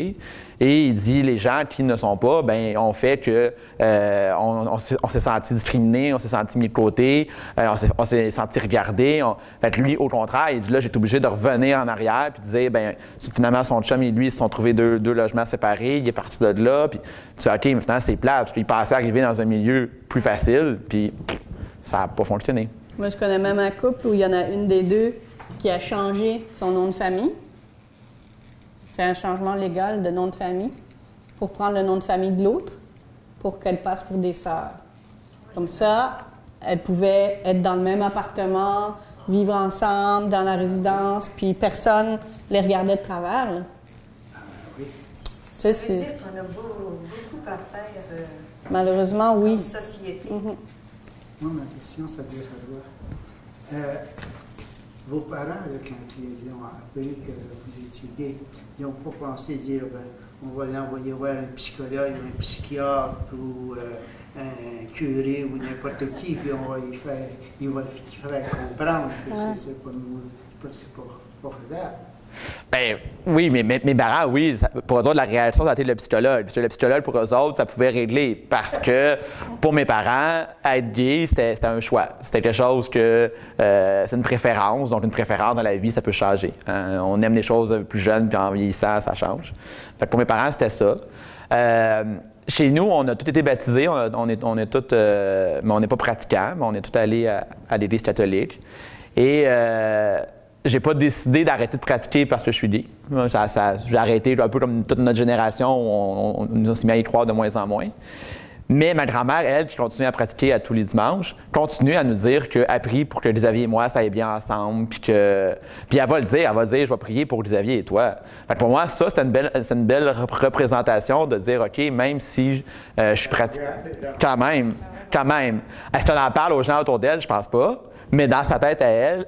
Speaker 3: Et il dit, les gens qui ne sont pas, ben, ont fait que euh, on, on s'est on senti discriminé, on s'est senti mis de côté, euh, on s'est- on senti regardé. On- Fait que lui, au contraire, il dit, là, j'ai été obligé de revenir en arrière puis dire, ben, finalement, son chum et lui, ils se sont trouvés deux, deux logements séparés. Il est parti de là. Puis tu dis, OK, mais finalement, c'est plat. Parce qu'il pensait arriver dans un milieu plus facile. Puis ça n'a pas fonctionné.
Speaker 2: Moi, je connais même un couple où il y en a une des deux qui a changé son nom de famille. C'est un changement légal de nom de famille pour prendre le nom de famille de l'autre pour qu'elle passe pour des sœurs. Comme ça, elles pouvaient être dans le même appartement, vivre ensemble dans la résidence, puis personne les regardait de travers. là.
Speaker 7: Ça
Speaker 2: c'est-
Speaker 7: dire qu'on a beau- beaucoup à faire euh,
Speaker 2: Malheureusement,
Speaker 7: en
Speaker 2: oui.
Speaker 7: société.
Speaker 2: Mhm.
Speaker 4: Moi, ma question, ça doit savoir. Euh, vos parents, là, quand ils ont appris que vous étiez gay, ils n'ont pas pensé dire ben, on va l'envoyer voir un psychologue un psychiatre ou euh, un curé ou n'importe qui, puis on va y faire, il va lui faire comprendre que
Speaker 2: Ouais.
Speaker 4: c'est- pas, pas, pas faisable.
Speaker 3: Ben oui, mais mes, parents, oui, pour eux autres, la réaction, ça a été le psychologue. Que le psychologue, pour eux autres, ça pouvait régler. Parce que pour mes parents, être gay, c'était un choix. C'était quelque chose que euh, c'est une préférence. Donc, une préférence dans la vie, ça peut changer. hein. On aime les choses plus jeunes, puis en vieillissant, ça change. Fait que pour mes parents, c'était ça. Euh, chez nous, on a tous été baptisés. On, est, on est tous, euh, mais on n'est pas pratiquants, mais on est tous allés à, à l'Église catholique. Et euh, j'ai pas décidé d'arrêter de pratiquer parce que je suis gay. Ça- j'ai arrêté un peu comme toute notre génération, on, on, on nous s'est mis à y croire de moins en moins. Mais ma grand-mère, elle, qui continue à pratiquer à tous les dimanches, continue à nous dire qu'elle a pris pour que Xavier et moi, ça aille bien ensemble, puis elle va le dire, elle va dire, je vais prier pour Xavier et toi. Fait que pour moi, ça, c'est une belle, représentation de dire, OK, même si euh, je suis pratiquant... Quand même, quand même. Est-ce qu'on en parle aux gens autour d'elle? Je pense pas. Mais dans sa tête à elle,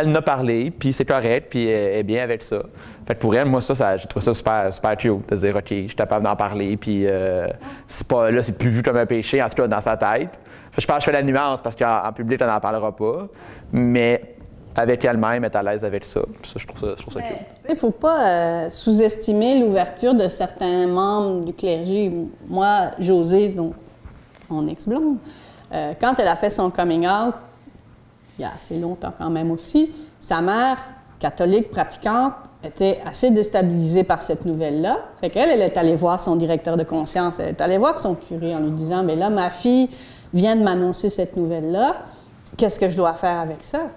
Speaker 3: elle en a parlé, puis c'est correct, puis elle est bien avec ça. Fait que pour elle, moi, ça, ça j'ai trouvé ça super, super cute, de dire, OK, je suis capable d'en parler, puis euh, c'est pas, là, c'est plus vu comme un péché, en tout cas, dans sa tête. Fait je pense que je fais la nuance, parce qu'en en public, on n'en parlera pas, mais avec elle-même, être à l'aise avec ça. Ça, je trouve ça, je trouve ça cute.
Speaker 2: Il ne faut pas euh, sous-estimer l'ouverture de certains membres du clergé. Moi, José, donc mon ex-blonde, euh, quand elle a fait son coming out, il y a assez longtemps quand même aussi, sa mère, catholique pratiquante, était assez déstabilisée par cette nouvelle-là. Fait qu'elle, elle est allée voir son directeur de conscience, elle est allée voir son curé en lui disant, mais là, ma fille vient de m'annoncer cette nouvelle-là, qu'est-ce que je dois faire avec ça?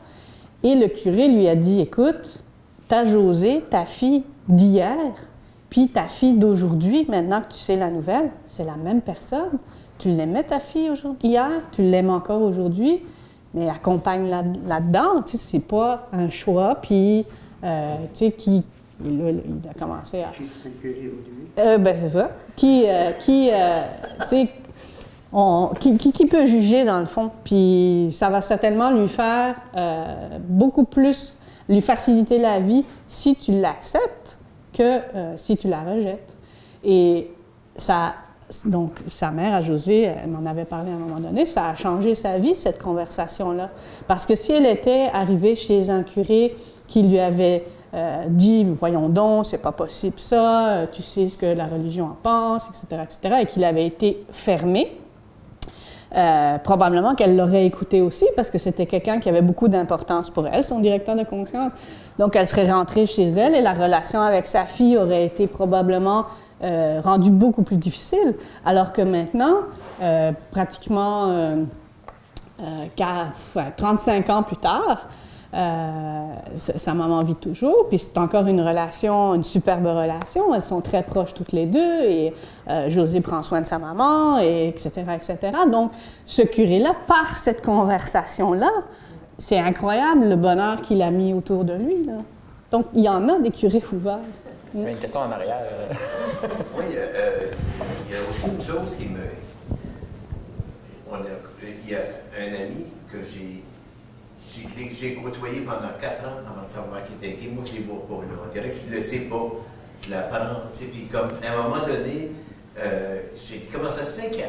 Speaker 2: Et le curé lui a dit, écoute, ta Josée, ta fille d'hier, puis ta fille d'aujourd'hui, maintenant que tu sais la nouvelle, c'est la même personne. Tu l'aimais ta fille hier, tu l'aimes encore aujourd'hui, mais accompagne là- là-dedans. tu sais, c'est pas un choix, puis, euh, tu sais, qui. et là, il a commencé à. Euh, ben, c'est ça. Qui, euh, qui, euh, tu sais, on- qui, qui- qui peut juger dans le fond? Puis ça va certainement lui faire euh, beaucoup plus, lui faciliter la vie si tu l'acceptes que euh, si tu la rejettes. Et ça, donc sa mère à José, elle m'en avait parlé à un moment donné, ça a changé sa vie, cette conversation-là. Parce que si elle était arrivée chez un curé qui lui avait euh, dit, voyons donc, c'est pas possible ça, euh, tu sais ce que la religion en pense, etc., etc., et qu'il avait été fermé, euh, probablement qu'elle l'aurait écouté aussi parce que c'était quelqu'un qui avait beaucoup d'importance pour elle, son directeur de conscience. Donc, elle serait rentrée chez elle et la relation avec sa fille aurait été probablement euh, rendue beaucoup plus difficile. Alors que maintenant, euh, pratiquement euh, euh, qu'à- enfin, 35 ans plus tard, sa maman vit toujours, puis c'est encore une relation, une superbe relation. Elles sont très proches toutes les deux, et José prend soin de sa maman, et etc., etc. Donc, ce curé-là, par cette conversation-là, c'est incroyable le bonheur qu'il a mis autour de lui. Donc, il y en a des curés ouverts.
Speaker 3: Une question en arrière.
Speaker 6: Oui, euh, euh, il y a aussi une chose qui me. on a- il y a un ami que j'ai. j'ai- côtoyé pendant quatre ans avant de savoir qu'il était gay. Moi, je ne les vois pas. Là. On dirait que je ne le sais pas. Je l'apprends. Puis, comme, à un moment donné, euh, j'ai dit comment ça se fait qu'il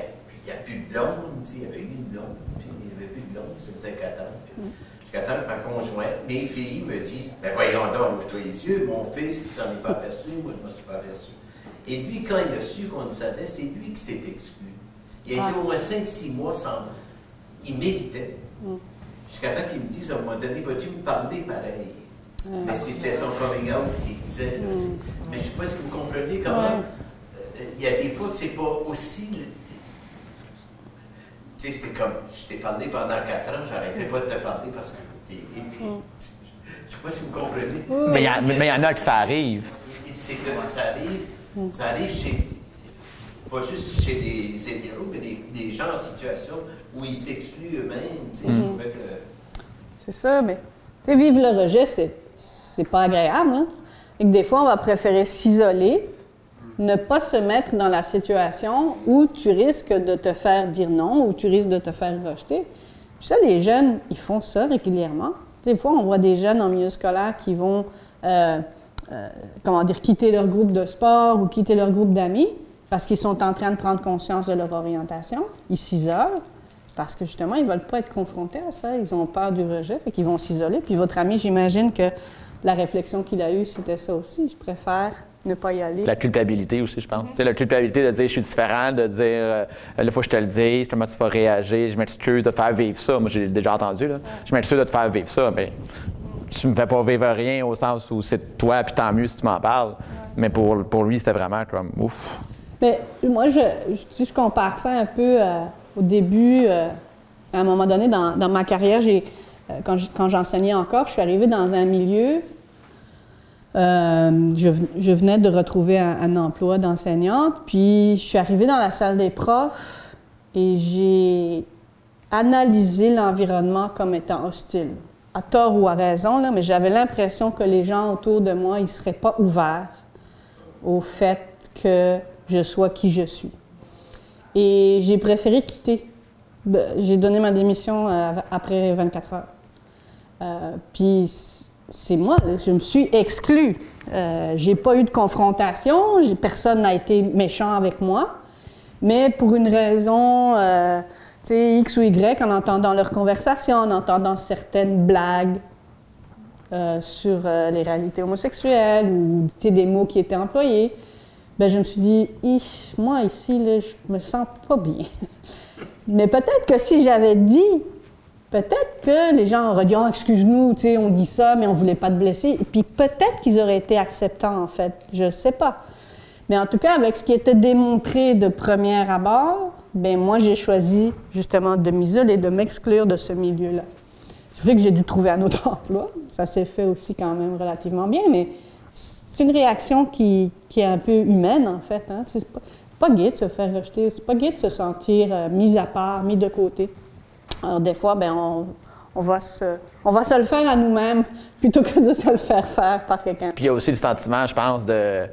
Speaker 6: n'y a, plus de blonde. Il y avait eu une blonde, puis il n'y avait plus de blonde. Ça faisait quatre ans. Puis, Jusqu'à temps que ma conjointe, mes filles me disent Ben voyons donc, ouvre-toi les yeux. Mon fils, il s'en est pas aperçu. Moi, je ne me suis pas aperçu. Et lui, quand il a su qu'on le savait, c'est lui qui s'est exclu. Il a été au moins 5-6 mois sans. Il méditait. Jusqu'à temps qu'il me dise à un moment donné, vas-tu me parler pareil? Mais c'était son coming out qu'il disait. sais. Mais je ne sais pas si vous comprenez comment. Euh, Il y a des fois que c'est pas aussi. Tu sais, c'est comme, je t'ai parlé pendant quatre ans, j'arrêtais pas de te parler parce que t'es gay. puis- Je sais pas si vous comprenez.
Speaker 3: Mais il y, en a qui ça arrive.
Speaker 6: C'est que ça arrive, ça arrive chez, pas juste chez les hétéros, mais des, des gens en situation où ils s'excluent eux-mêmes. Tu sais, je trouvais que.
Speaker 2: C'est ça, mais tu sais, vivre le rejet, c'est, c'est pas agréable. Hein? Et que des fois, on va préférer s'isoler, ne pas se mettre dans la situation où tu risques de te faire dire non, où tu risques de te faire rejeter. Puis ça, les jeunes, ils font ça régulièrement. Des fois, on voit des jeunes en milieu scolaire qui vont, euh, euh, comment dire, quitter leur groupe de sport ou quitter leur groupe d'amis parce qu'ils sont en train de prendre conscience de leur orientation. Ils s'isolent parce que justement, ils ne veulent pas être confrontés à ça. Ils ont peur du rejet, fait qu'ils vont s'isoler. Puis votre ami, j'imagine que la réflexion qu'il a eue, c'était ça aussi. Je préfère ne pas y aller.
Speaker 3: La culpabilité aussi, je pense. La culpabilité de dire je suis différent, de dire euh, là, il faut que je te le dise, comment tu vas réagir, je m'excuse de te faire vivre ça. Moi, j'ai déjà entendu, là. Je m'excuse de te faire vivre ça, mais tu me fais pas vivre rien au sens où c'est toi, puis tant mieux si tu m'en parles. Mais pour, pour lui, c'était vraiment comme ouf.
Speaker 2: Mais moi, je, si je compare ça un peu euh, au début, euh, à un moment donné, dans, dans ma carrière, j'ai, euh, quand j'enseignais encore, je suis arrivée dans un milieu, euh, je, ven- je venais de retrouver un, emploi d'enseignante, puis je suis arrivée dans la salle des profs et j'ai analysé l'environnement comme étant hostile. À tort ou à raison, là, mais j'avais l'impression que les gens autour de moi, ils ne seraient pas ouverts au fait que je sois qui je suis. Et j'ai préféré quitter. J'ai donné ma démission euh, après 24 heures. Euh, puis c'est moi, je me suis exclue. Euh, j'ai pas eu de confrontation, personne n'a été méchant avec moi, mais pour une raison, euh, X ou Y, en entendant leur conversation, en entendant certaines blagues euh, sur euh, les réalités homosexuelles ou des mots qui étaient employés, ben, je me suis dit, moi ici, là, je me sens pas bien. Mais peut-être que si j'avais dit, peut-être que les gens auraient dit, oh, excuse-nous, tu on dit ça, mais on voulait pas te blesser. Et puis peut-être qu'ils auraient été acceptants, en fait. Je sais pas. Mais en tout cas, avec ce qui était démontré de premier abord, ben moi, j'ai choisi justement de m'isoler, de m'exclure de ce milieu-là. C'est vrai que j'ai dû trouver un autre emploi. Ça s'est fait aussi quand même relativement bien, mais c'est une réaction qui, est un peu humaine, en fait. Hein. C'est pas, pas de se faire rejeter, c'est pas gai de se sentir euh, mis à part, mis de côté. Alors, des fois, ben, on, on, va se, on va se le faire à nous-mêmes plutôt que de se le faire faire par quelqu'un.
Speaker 3: Puis il y a aussi le sentiment, je pense, de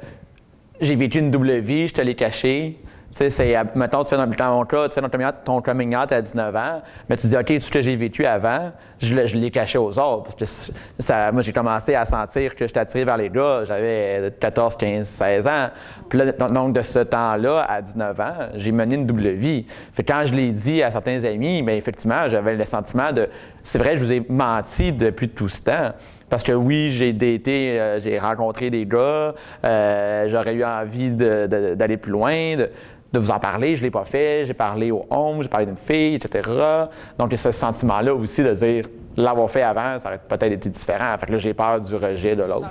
Speaker 3: j'ai vécu une double vie, je te l'ai caché. Tu sais, c'est, mettons, tu fais dans, mon cas, tu fais ton coming out, à 19 ans, mais tu dis, OK, tout ce que j'ai vécu avant, je, l'ai caché aux autres. Parce que moi, j'ai commencé à sentir que j'étais attiré vers les gars, j'avais 14, 15, 16 ans. Puis là, donc, de ce temps-là, à 19 ans, j'ai mené une double vie. Fait que quand je l'ai dit à certains amis, bien, effectivement, j'avais le sentiment de, c'est vrai, je vous ai menti depuis tout ce temps. Parce que oui, j'ai daté, euh, j'ai rencontré des gars, euh, j'aurais eu envie d'aller plus loin, de, de vous en parler, je ne l'ai pas fait, j'ai parlé au homme, j'ai parlé d'une fille, etc. Donc, il y a ce sentiment-là aussi de dire, l'avoir fait avant, ça aurait peut-être été différent. Fait que là, j'ai peur du rejet de l'autre.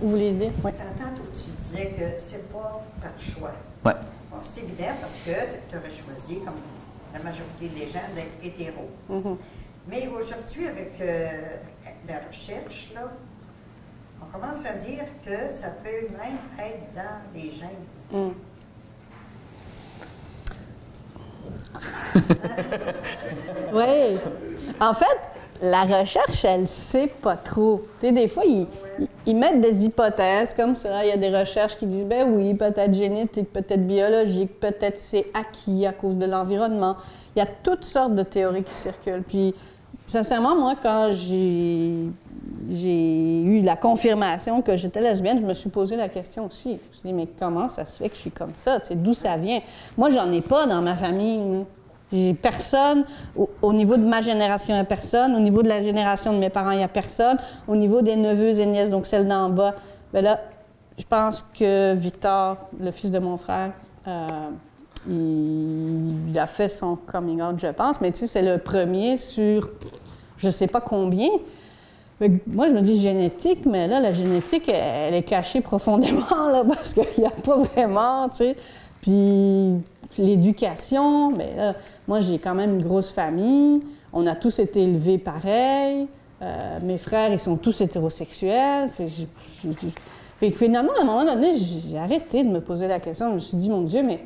Speaker 2: Vous voulez dire? Oui.
Speaker 7: Tantôt, tu disais que c'est pas par choix.
Speaker 3: Ouais.
Speaker 7: Bon, c'est évident parce que tu aurais choisi, comme la majorité des gens, d'être hétéro. Mais aujourd'hui, avec euh, la recherche, là, on commence à dire que ça peut même être dans les gènes.
Speaker 2: Oui. En fait, la recherche, elle sait pas trop. Tu des fois, ils- ils mettent des hypothèses comme ça. Il y a des recherches qui disent, ben oui, peut-être génétique, peut-être biologique, peut-être c'est acquis à cause de l'environnement. Il y a toutes sortes de théories qui circulent. Puis, sincèrement, moi, quand j'ai eu la confirmation que j'étais lesbienne, je me suis posé la question aussi. Je me suis dit, mais comment ça se fait que je suis comme ça? D'où ça vient? Moi, j'en ai pas dans ma famille. J'ai personne, au, au niveau de ma génération, il n'y a personne. Au niveau de la génération de mes parents, il n'y a personne. Au niveau des neveux et nièces, donc celle d'en bas, ben là, je pense que Victor, le fils de mon frère, euh, il, a fait son coming out, je pense. Mais tu sais, c'est le premier sur je sais pas combien. Moi, je me dis génétique, mais là, la génétique, elle, est cachée profondément, là, parce qu'il n'y a pas vraiment, tu sais. Puis, l'éducation, mais là, moi, j'ai quand même une grosse famille. On a tous été élevés pareil. Euh, mes frères, ils sont tous hétérosexuels. Fait, finalement, à un moment donné, j'ai arrêté de me poser la question. Je me suis dit, mon Dieu, mais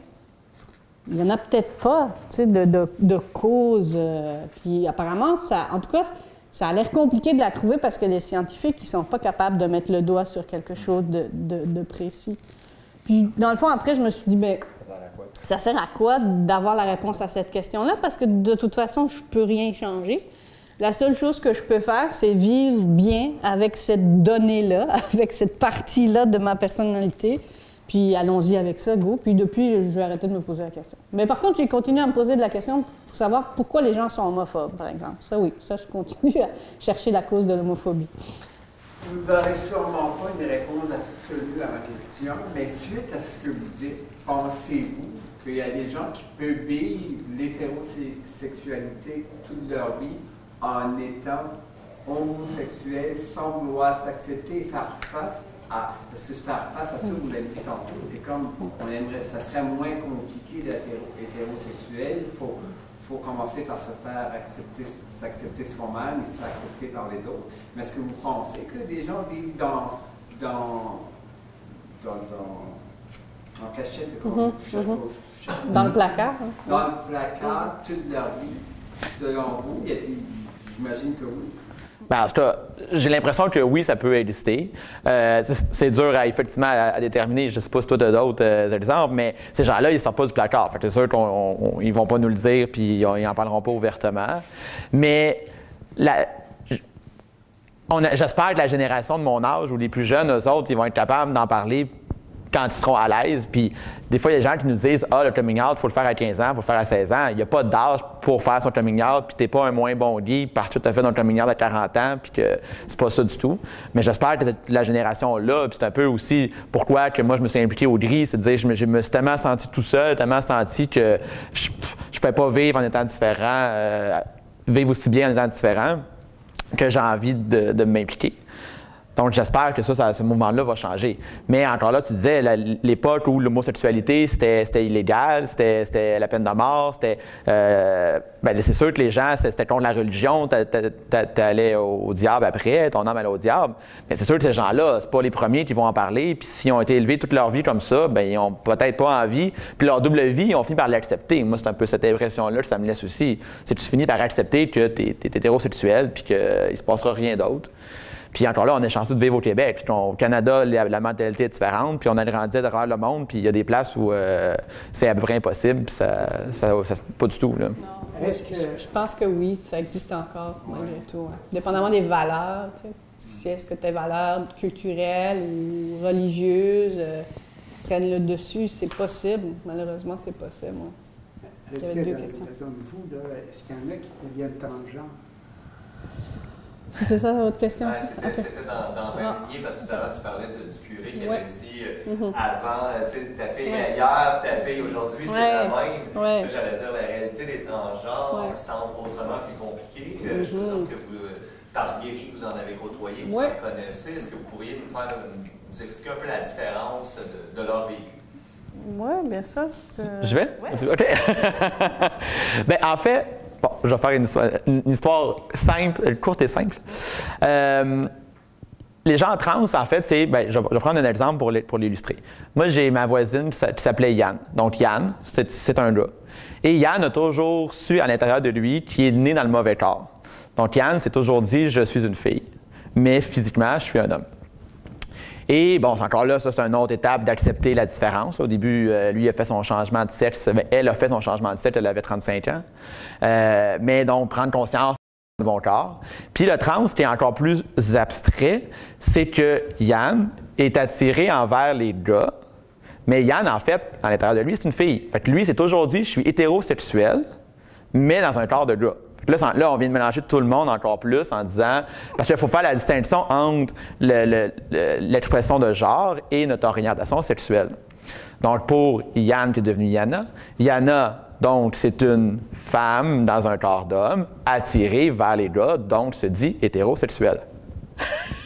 Speaker 2: il n'y en a peut-être pas de, de, de cause. euh, puis apparemment, ça, en tout cas, ça a l'air compliqué de la trouver parce que les scientifiques, ils sont pas capables de mettre le doigt sur quelque chose de, de- précis. Puis, dans le fond, après, je me suis dit, ben, ça sert à quoi d'avoir la réponse à cette question-là? Parce que de toute façon, je peux rien changer. La seule chose que je peux faire, c'est vivre bien avec cette donnée-là, avec cette partie-là de ma personnalité. Puis allons-y avec ça, go. Puis depuis, je vais arrêter de me poser la question. Mais par contre, j'ai continué à me poser de la question pour savoir pourquoi les gens sont homophobes, par exemple. Ça, oui, ça, je continue à chercher la cause de l'homophobie.
Speaker 5: Vous n'aurez sûrement pas une réponse absolue à ma question, mais suite à ce que vous dites, pensez-vous qu'il y a des gens qui peuvent l'hétérosexualité toute leur vie en étant homosexuels sans vouloir s'accepter et faire face? À. Parce que faire face à ça, vous l'avez dit tantôt, c'est comme on aimerait, ça serait moins compliqué d'être hétéro- hétérosexuel. Il faut, faut commencer par se faire accepter, s'accepter soi-même et se faire accepter par les autres. Mais est-ce que vous pensez que des gens vivent dans. dans. dans. dans. en cachette,
Speaker 2: Mhm, mhm. Dans le placard. hein.
Speaker 5: dans le placard toute leur vie, selon vous, y a-t-il- j'imagine que oui.
Speaker 3: Ben, en tout cas, j'ai l'impression que oui, ça peut exister. Euh, c'est- dur à, effectivement à, déterminer. Je ne sais pas si toi, tu as d'autres euh, exemples, mais ces gens-là, ils ne sortent pas du placard. C'est sûr qu'ils ne vont pas nous le dire puis ils n'en parleront pas ouvertement. Mais la- j'espère que la génération de mon âge ou les plus jeunes, eux autres, ils vont être capables d'en parler quand ils seront à l'aise. Puis des fois, il y a des gens qui nous disent Ah, le coming out, il faut le faire à 15 ans, il faut le faire à 16 ans. Il n'y a pas d'âge pour faire son coming out, puis tu n'es pas un moins bon gay parce que tu as fait ton coming out à 40 ans, puis que c'est pas ça du tout. Mais j'espère que la génération-là, puis c'est un peu aussi pourquoi que moi je me suis impliqué au gris, c'est de dire je me, je me suis tellement senti tout seul, tellement senti que je ne pouvais pas vivre en étant différent, euh, vivre aussi bien en étant différent, que j'ai envie de m'impliquer. Donc, j'espère que ça, ce mouvement-là va changer. Mais encore là, tu disais, l'époque où l'homosexualité, c'était illégal, c'était la peine de mort, c'était... euh, ben, c'est sûr que les gens, c'était contre la religion, t'a- t'a- t'a- t'allais au, au diable après, ton âme allait au diable. Mais c'est sûr que ces gens-là, c'est pas les premiers qui vont en parler. Puis s'ils ont été élevés toute leur vie comme ça, ben ils ont peut-être pas envie. Puis leur double vie, ils ont fini par l'accepter. Moi, c'est un peu cette impression-là que ça me laisse aussi. C'est que tu finis par accepter que tu es, hétérosexuel puis qu'il se passera rien d'autre. Puis encore là, on est chanceux de vivre au Québec. Puis au Canada, la, la mentalité est différente. Puis on a grandi à travers le monde. Puis il y a des places où euh, c'est à peu près impossible. Puis ça, ça, ça- pas du tout. Là.
Speaker 4: Que,
Speaker 2: Je pense que oui, ça existe encore, malgré tout. ouais. Dépendamment des valeurs, tu sais. Si est-ce que tes valeurs culturelles ou religieuses euh, prennent le dessus, c'est possible. Malheureusement, c'est possible. ouais.
Speaker 4: est-ce
Speaker 2: Il y
Speaker 4: est-ce qu'il y en a qui deviennent transgenres?
Speaker 2: C'est ça votre question?
Speaker 1: Ouais, c'était dans, dans le
Speaker 2: Ah.
Speaker 1: même lieu, parce que tout à l'heure, tu parlais du, du curé qui
Speaker 2: Ouais.
Speaker 1: avait dit euh,
Speaker 2: Mhm.
Speaker 1: avant, euh, tu sais, ta fille
Speaker 2: Ouais.
Speaker 1: hier, ta fille aujourd'hui, c'est
Speaker 2: Ouais.
Speaker 1: la même. J'allais dire, la réalité des transgenres
Speaker 2: Ouais.
Speaker 1: semble autrement plus compliquée. Euh, Je
Speaker 2: Mhm.
Speaker 1: présume que vous, par Guéry, vous en avez côtoyé, vous
Speaker 2: Ouais.
Speaker 1: en connaissez. Est-ce que vous pourriez nous faire, nous expliquer un peu la différence de, de leur vécu?
Speaker 2: Oui, bien sûr. Tu-
Speaker 3: Je vais?
Speaker 2: Ouais.
Speaker 3: OK. ben, en fait, bon, je vais faire une histoire, simple, courte et simple. Euh, les gens trans, en fait, c'est. Ben, je, vais- prendre un exemple pour l'il- pour l'illustrer. Moi, j'ai ma voisine qui s'appelait Yann. Donc, Yann, c'est c'est un gars. Et Yann a toujours su à l'intérieur de lui qu'il est né dans le mauvais corps. Donc, Yann s'est toujours dit je suis une fille, mais physiquement, je suis un homme. Et bon, c'est encore là, ça, c'est une autre étape d'accepter la différence. Au début, euh, lui a fait son changement de sexe, elle a fait son changement de sexe, elle avait 35 ans. Euh, mais donc, prendre conscience du bon corps. Puis le trans, qui est encore plus abstrait, c'est que Yann est attiré envers les gars, mais Yann, en fait, à l'intérieur de lui, c'est une fille. Fait que lui, c'est aujourd'hui, je suis hétérosexuel, mais dans un corps de gars. Là, là, on vient de mélanger tout le monde encore plus en disant. Parce qu'il faut faire la distinction entre le- le- le- l'expression de genre et notre orientation sexuelle. Donc, pour Yann qui est devenu Yana, Yana, donc, c'est une femme dans un corps d'homme attirée vers les gars, donc se dit hétérosexuelle.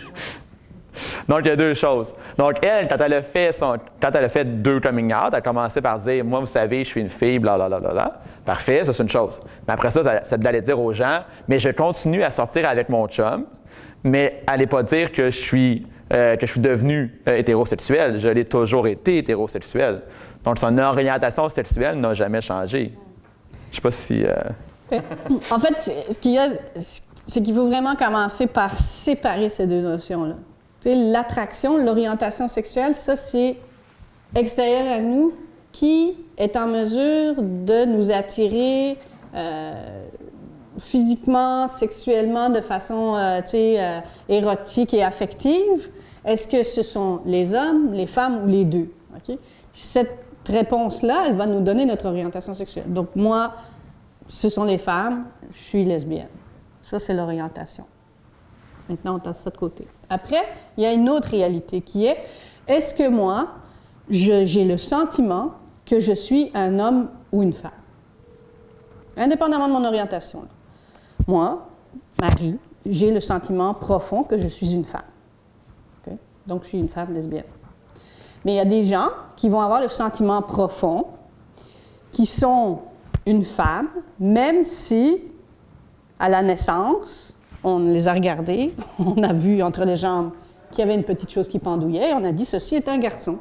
Speaker 3: Donc, il y a deux choses. Donc, elle, quand elle a fait, quand elle a fait deux coming out, elle a commencé par dire Moi, vous savez, je suis une fille, bla, bla, bla, bla, bla. Parfait, ça, c'est une chose. Mais après ça, ça, ça d'aller dire aux gens Mais je continue à sortir avec mon chum, mais allez pas dire que je suis, euh, que je suis devenu euh, hétérosexuel. Je l'ai toujours été hétérosexuel. Donc, son orientation sexuelle n'a jamais changé. Je sais pas si. euh,
Speaker 2: En fait, c'est- ce qu'il y a, c'est qu'il faut vraiment commencer par séparer ces deux notions-là. L'attraction, l'orientation sexuelle, ça, c'est extérieur à nous qui est en mesure de nous attirer euh, physiquement, sexuellement, de façon euh, euh, érotique et affective. Est-ce que ce sont les hommes, les femmes ou les deux? Cette réponse-là, elle va nous donner notre orientation sexuelle. Donc, moi, ce sont les femmes, je suis lesbienne. Ça, c'est l'orientation. Maintenant, on a ça de côté. Après, il y a une autre réalité qui est, est-ce que moi, j'ai le sentiment que je suis un homme ou une femme? Indépendamment de mon orientation. Moi, Marie, j'ai le sentiment profond que je suis une femme. Donc, je suis une femme lesbienne. Mais il y a des gens qui vont avoir le sentiment profond qui sont une femme, même si à la naissance, on les a regardés, on a vu entre les jambes qu'il y avait une petite chose qui pendouillait, et on a dit ceci est un garçon.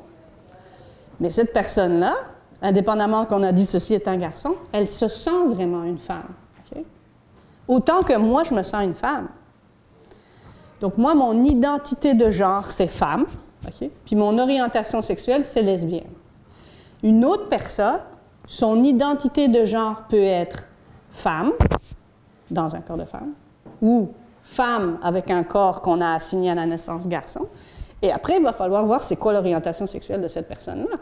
Speaker 2: Mais cette personne-là, indépendamment qu'on a dit ceci est un garçon, elle se sent vraiment une femme. Autant que moi, je me sens une femme. Donc moi, mon identité de genre, c'est femme, puis mon orientation sexuelle, c'est lesbienne. Une autre personne, son identité de genre peut être femme, dans un corps de femme, ou femme avec un corps qu'on a assigné à la naissance garçon. Et après, il va falloir voir c'est quoi l'orientation sexuelle de cette personne-là.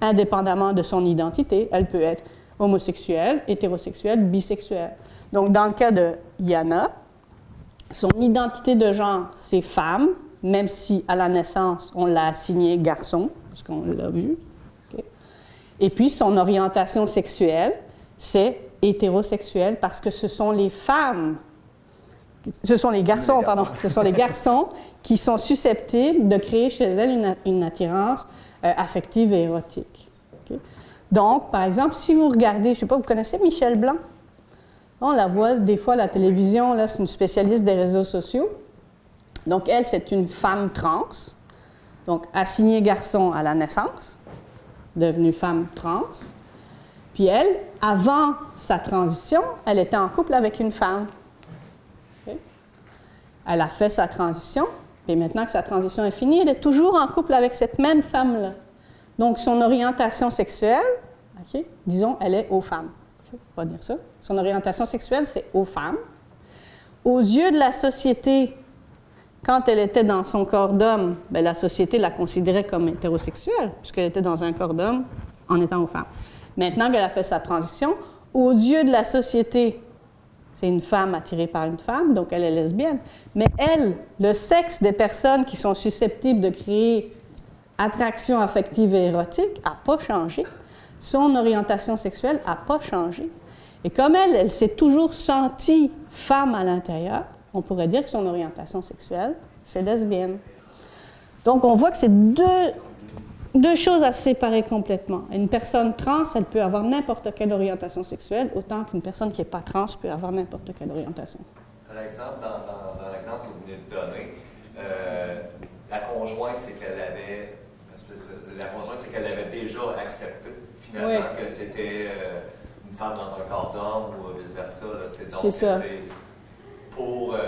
Speaker 2: Indépendamment de son identité, elle peut être homosexuelle, hétérosexuelle, bisexuelle. Donc, dans le cas de Yana, son identité de genre, c'est femme, même si à la naissance, on l'a assigné garçon, parce qu'on l'a vu. Et puis, son orientation sexuelle, c'est hétérosexuelle, parce que ce sont les femmes, ce sont les garçons, pardon, ce sont les garçons qui sont susceptibles de créer chez elles une, une attirance euh, affective et érotique. Donc, par exemple, si vous regardez, je ne sais pas, vous connaissez Michel Blanc? On la voit des fois à la télévision, là, c'est une spécialiste des réseaux sociaux. Donc, elle, c'est une femme trans, donc assignée garçon à la naissance, devenue femme trans. Puis elle, avant sa transition, elle était en couple avec une femme. Elle a fait sa transition, et maintenant que sa transition est finie, elle est toujours en couple avec cette même femme-là. Donc, son orientation sexuelle, disons, elle est aux femmes. OK, on va dire ça. Son orientation sexuelle, c'est aux femmes. Aux yeux de la société, quand elle était dans son corps d'homme, ben, la société la considérait comme hétérosexuelle, puisqu'elle était dans un corps d'homme en étant aux femmes. Maintenant qu'elle a fait sa transition, aux yeux de la société, c'est une femme attirée par une femme, donc elle est lesbienne. Mais elle, le sexe des personnes qui sont susceptibles de créer attraction affective et érotique n'a pas changé. Son orientation sexuelle n'a pas changé. Et comme elle, elle s'est toujours sentie femme à l'intérieur, on pourrait dire que son orientation sexuelle, c'est lesbienne. Donc on voit que c'est deux, deux choses à séparer complètement. Une personne trans, elle peut avoir n'importe quelle orientation sexuelle, autant qu'une personne qui n'est pas trans peut avoir n'importe quelle orientation.
Speaker 1: Par exemple, dans, dans- dans l'exemple que vous venez de donner, euh, la conjointe, c'est qu'elle avait, la conjointe, c'est qu'elle avait déjà accepté finalement
Speaker 2: Oui.
Speaker 1: que c'était euh, une femme dans un corps d'homme ou là, sais. Donc,
Speaker 2: C'est ça.
Speaker 1: pour, euh,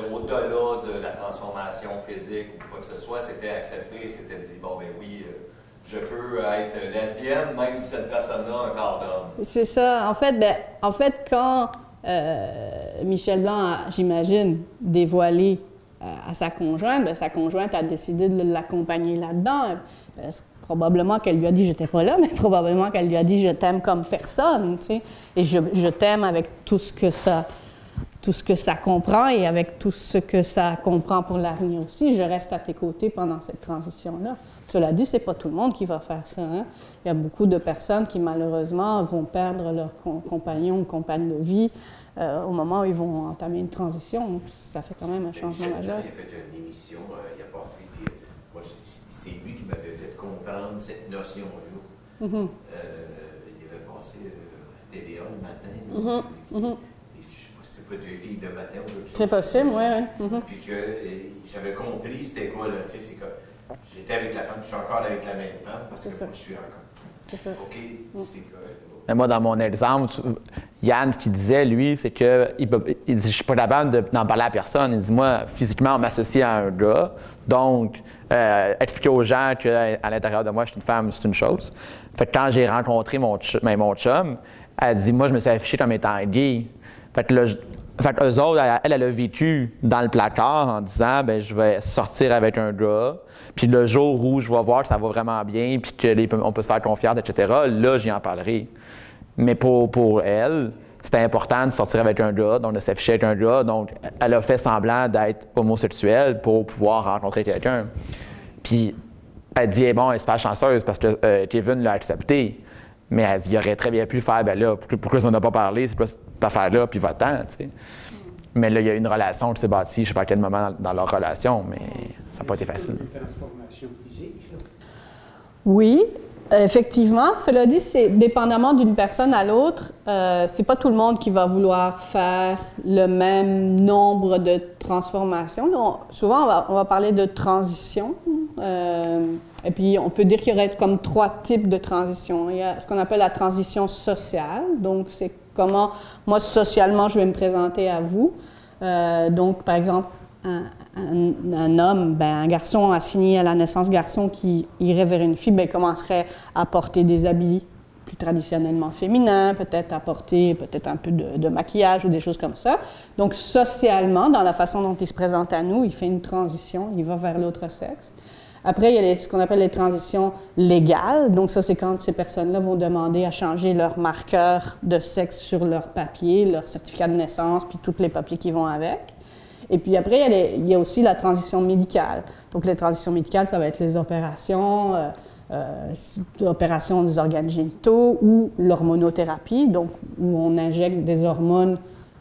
Speaker 1: dire, au-delà de la transformation physique ou quoi que ce soit, c'était accepté, c'était dit, bon, ben oui, euh, je peux être lesbienne, même si cette personne-là a un corps d'homme.
Speaker 2: C'est ça. En fait, ben, en fait quand euh, Michel Blanc a, j'imagine, dévoilé euh, à sa conjointe, ben, sa conjointe a décidé de l'accompagner là-dedans. Probablement qu'elle lui a dit, j'étais pas là, mais probablement qu'elle lui a dit, je t'aime comme personne, tu sais, et je, je t'aime avec tout ce que ça, tout ce que ça comprend et avec tout ce que ça comprend pour l'avenir aussi, je reste à tes côtés pendant cette transition-là. Cela dit, c'est pas tout le monde qui va faire ça. Hein. Il y a beaucoup de personnes qui malheureusement vont perdre leur compagnon ou compagne de vie euh, au moment où ils vont entamer une transition. Ça fait quand même un changement majeur.
Speaker 6: Il a fait une émission, euh, il a passé, puis euh, moi, c'est lui qui m'avait fait comprendre cette notion-là. Mm-hmm. il avait passé à TVA le matin. Mm-hmm. C'est pas deux filles de matin ou chose.
Speaker 2: C'est possible, oui.
Speaker 6: oui. Puis que j'avais compris c'était quoi, là, tu sais, c'est que j'étais avec la femme, je suis encore avec la même femme parce que moi, je suis encore. OK, mm. c'est correct.
Speaker 3: Mais moi, dans mon exemple, Yann, ce qu'il disait, lui, c'est que il, il dit, je suis pas capable d'en parler à personne. Il dit, moi, physiquement, on m'associe à un gars. Donc, euh, expliquer aux gens qu'à l'intérieur de moi, je suis une femme, c'est une chose. Fait que quand j'ai rencontré mon, chum, ben, mon chum, elle dit, moi, je me suis affiché comme étant gay. Fait que fait eux autres, elle, elle, a vécu dans le placard en disant, ben, je vais sortir avec un gars. Puis le jour où je vais voir que ça va vraiment bien, puis qu'on peut se faire confiance, etc., là, j'y en parlerai. Mais pour, pour elle, c'était important de sortir avec un gars, donc de s'afficher avec un gars. Donc, elle a fait semblant d'être homosexuelle pour pouvoir rencontrer quelqu'un. Puis, elle dit, eh bon, elle est super chanceuse parce que euh, Kevin l'a accepté. Mais elle dit, il aurait très bien pu faire, ben là, pourquoi ça n'en a pas parlé, c'est pas cette affaire-là, puis va-t'en, tu sais. Mais là, il y a une relation qui s'est bâtie, je ne sais pas à quel moment dans, leur relation, mais ça n'a pas été facile. Une transformation physique,
Speaker 2: Oui, effectivement. Cela dit, c'est dépendamment d'une personne à l'autre, euh, c'est pas tout le monde qui va vouloir faire le même nombre de transformations. Donc, souvent, on va, on va, parler de transition. Euh, et puis, on peut dire qu'il y aurait comme trois types de transition. Il y a ce qu'on appelle la transition sociale. Donc, c'est comment moi, socialement, je vais me présenter à vous. Euh, donc, par exemple, un, homme, ben, un garçon assigné à la naissance garçon qui irait vers une fille, ben, commencerait à porter des habits plus traditionnellement féminins, peut-être à porter peut-être un peu de, maquillage ou des choses comme ça. Donc, socialement, dans la façon dont il se présente à nous, il fait une transition, il va vers l'autre sexe. Après, il y a ce qu'on appelle les transitions légales. Donc, ça, c'est quand ces personnes-là vont demander à changer leur marqueur de sexe sur leur papier, leur certificat de naissance, puis tous les papiers qui vont avec. Et puis après, il y, a aussi la transition médicale. Donc, les transitions médicales, ça va être les opérations, euh, euh, des organes génitaux ou l'hormonothérapie, donc où on injecte des hormones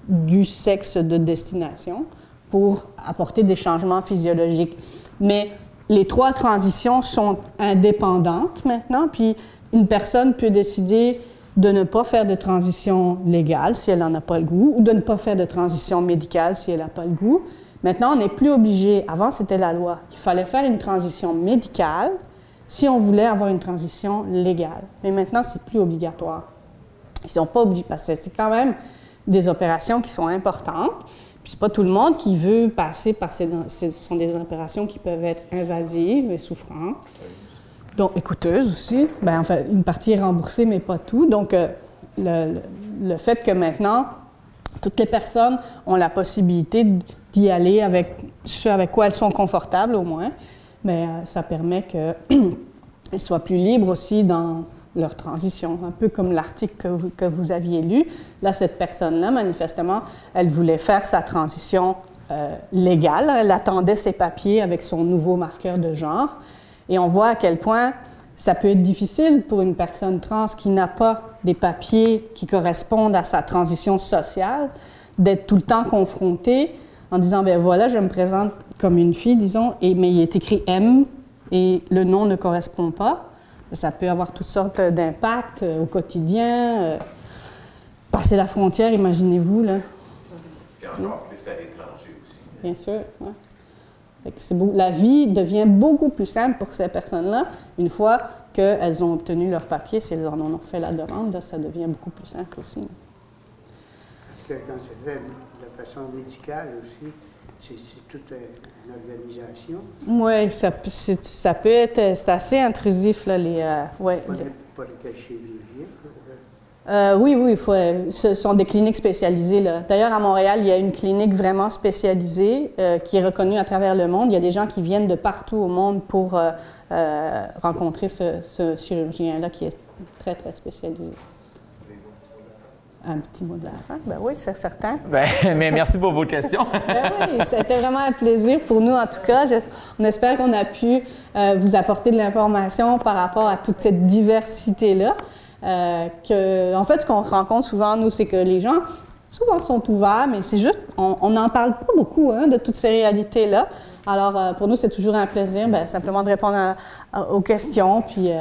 Speaker 2: du sexe de destination pour apporter des changements physiologiques. Mais les trois transitions sont indépendantes maintenant, puis une personne peut décider de ne pas faire de transition légale si elle n'en a pas le goût, ou de ne pas faire de transition médicale si elle n'a pas le goût. Maintenant, on n'est plus obligé, avant c'était la loi, il fallait faire une transition médicale si on voulait avoir une transition légale. Mais maintenant, c'est plus obligatoire. Ils ne sont pas obligés, parce que c'est quand même des opérations qui sont importantes. Puis c'est pas tout le monde qui veut passer par ces, ce sont des opérations qui peuvent être invasives et souffrantes. Donc, et coûteuses aussi. Bien, enfin, une partie est remboursée, mais pas tout. Donc, euh, le, le, fait que maintenant, toutes les personnes ont la possibilité d'y aller avec ce avec quoi elles sont confortables, au moins, mais euh, ça permet qu'elles soient plus libres aussi dans leur transition, un peu comme l'article que vous, que vous, aviez lu. Là, cette personne-là, manifestement, elle voulait faire sa transition euh, légale. Elle attendait ses papiers avec son nouveau marqueur de genre. Et on voit à quel point ça peut être difficile pour une personne trans qui n'a pas des papiers qui correspondent à sa transition sociale, d'être tout le temps confrontée en disant, ben voilà, je me présente comme une fille, disons, et, mais il est écrit M et le nom ne correspond pas. Ça peut avoir toutes sortes d'impacts euh, au quotidien. Euh, passer la frontière, imaginez-vous. Là.
Speaker 6: Et encore plus à l'étranger aussi.
Speaker 2: Bien sûr. la vie devient beaucoup plus simple pour ces personnes-là une fois qu'elles ont obtenu leur papier, si elles en ont fait la demande, ça devient beaucoup plus simple aussi.
Speaker 4: Parce que quand c'est fait de façon médicale aussi, c'est toute une
Speaker 2: Oui, ça, ça, peut être, c'est assez intrusif, là, les... Euh, ouais,
Speaker 4: les, cacher les liens.
Speaker 2: Euh, oui, oui, faut, ce sont des cliniques spécialisées. Là. D'ailleurs, à Montréal, il y a une clinique vraiment spécialisée euh, qui est reconnue à travers le monde. Il y a des gens qui viennent de partout au monde pour euh, rencontrer ce, ce chirurgien-là qui est très, très spécialisé. Un petit mot de la fin? Ben oui, c'est certain.
Speaker 3: Ben, mais merci pour vos questions.
Speaker 2: Ben oui, c'était vraiment un plaisir pour nous, en tout cas. On espère qu'on a pu euh, vous apporter de l'information par rapport à toute cette diversité-là. Euh, que, en fait, ce qu'on rencontre souvent, nous, c'est que les gens, souvent, sont ouverts, mais c'est juste, on n'en parle pas beaucoup hein, de toutes ces réalités-là. Alors, euh, pour nous, c'est toujours un plaisir, ben, simplement de répondre à- à- aux questions, puis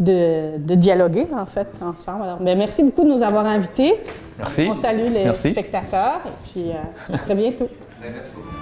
Speaker 2: de, de dialoguer, en fait, ensemble. Alors, ben, merci beaucoup de nous avoir invités.
Speaker 3: Merci.
Speaker 2: On salue les
Speaker 3: Merci.
Speaker 2: spectateurs, et puis euh, à très bientôt.
Speaker 5: Merci beaucoup.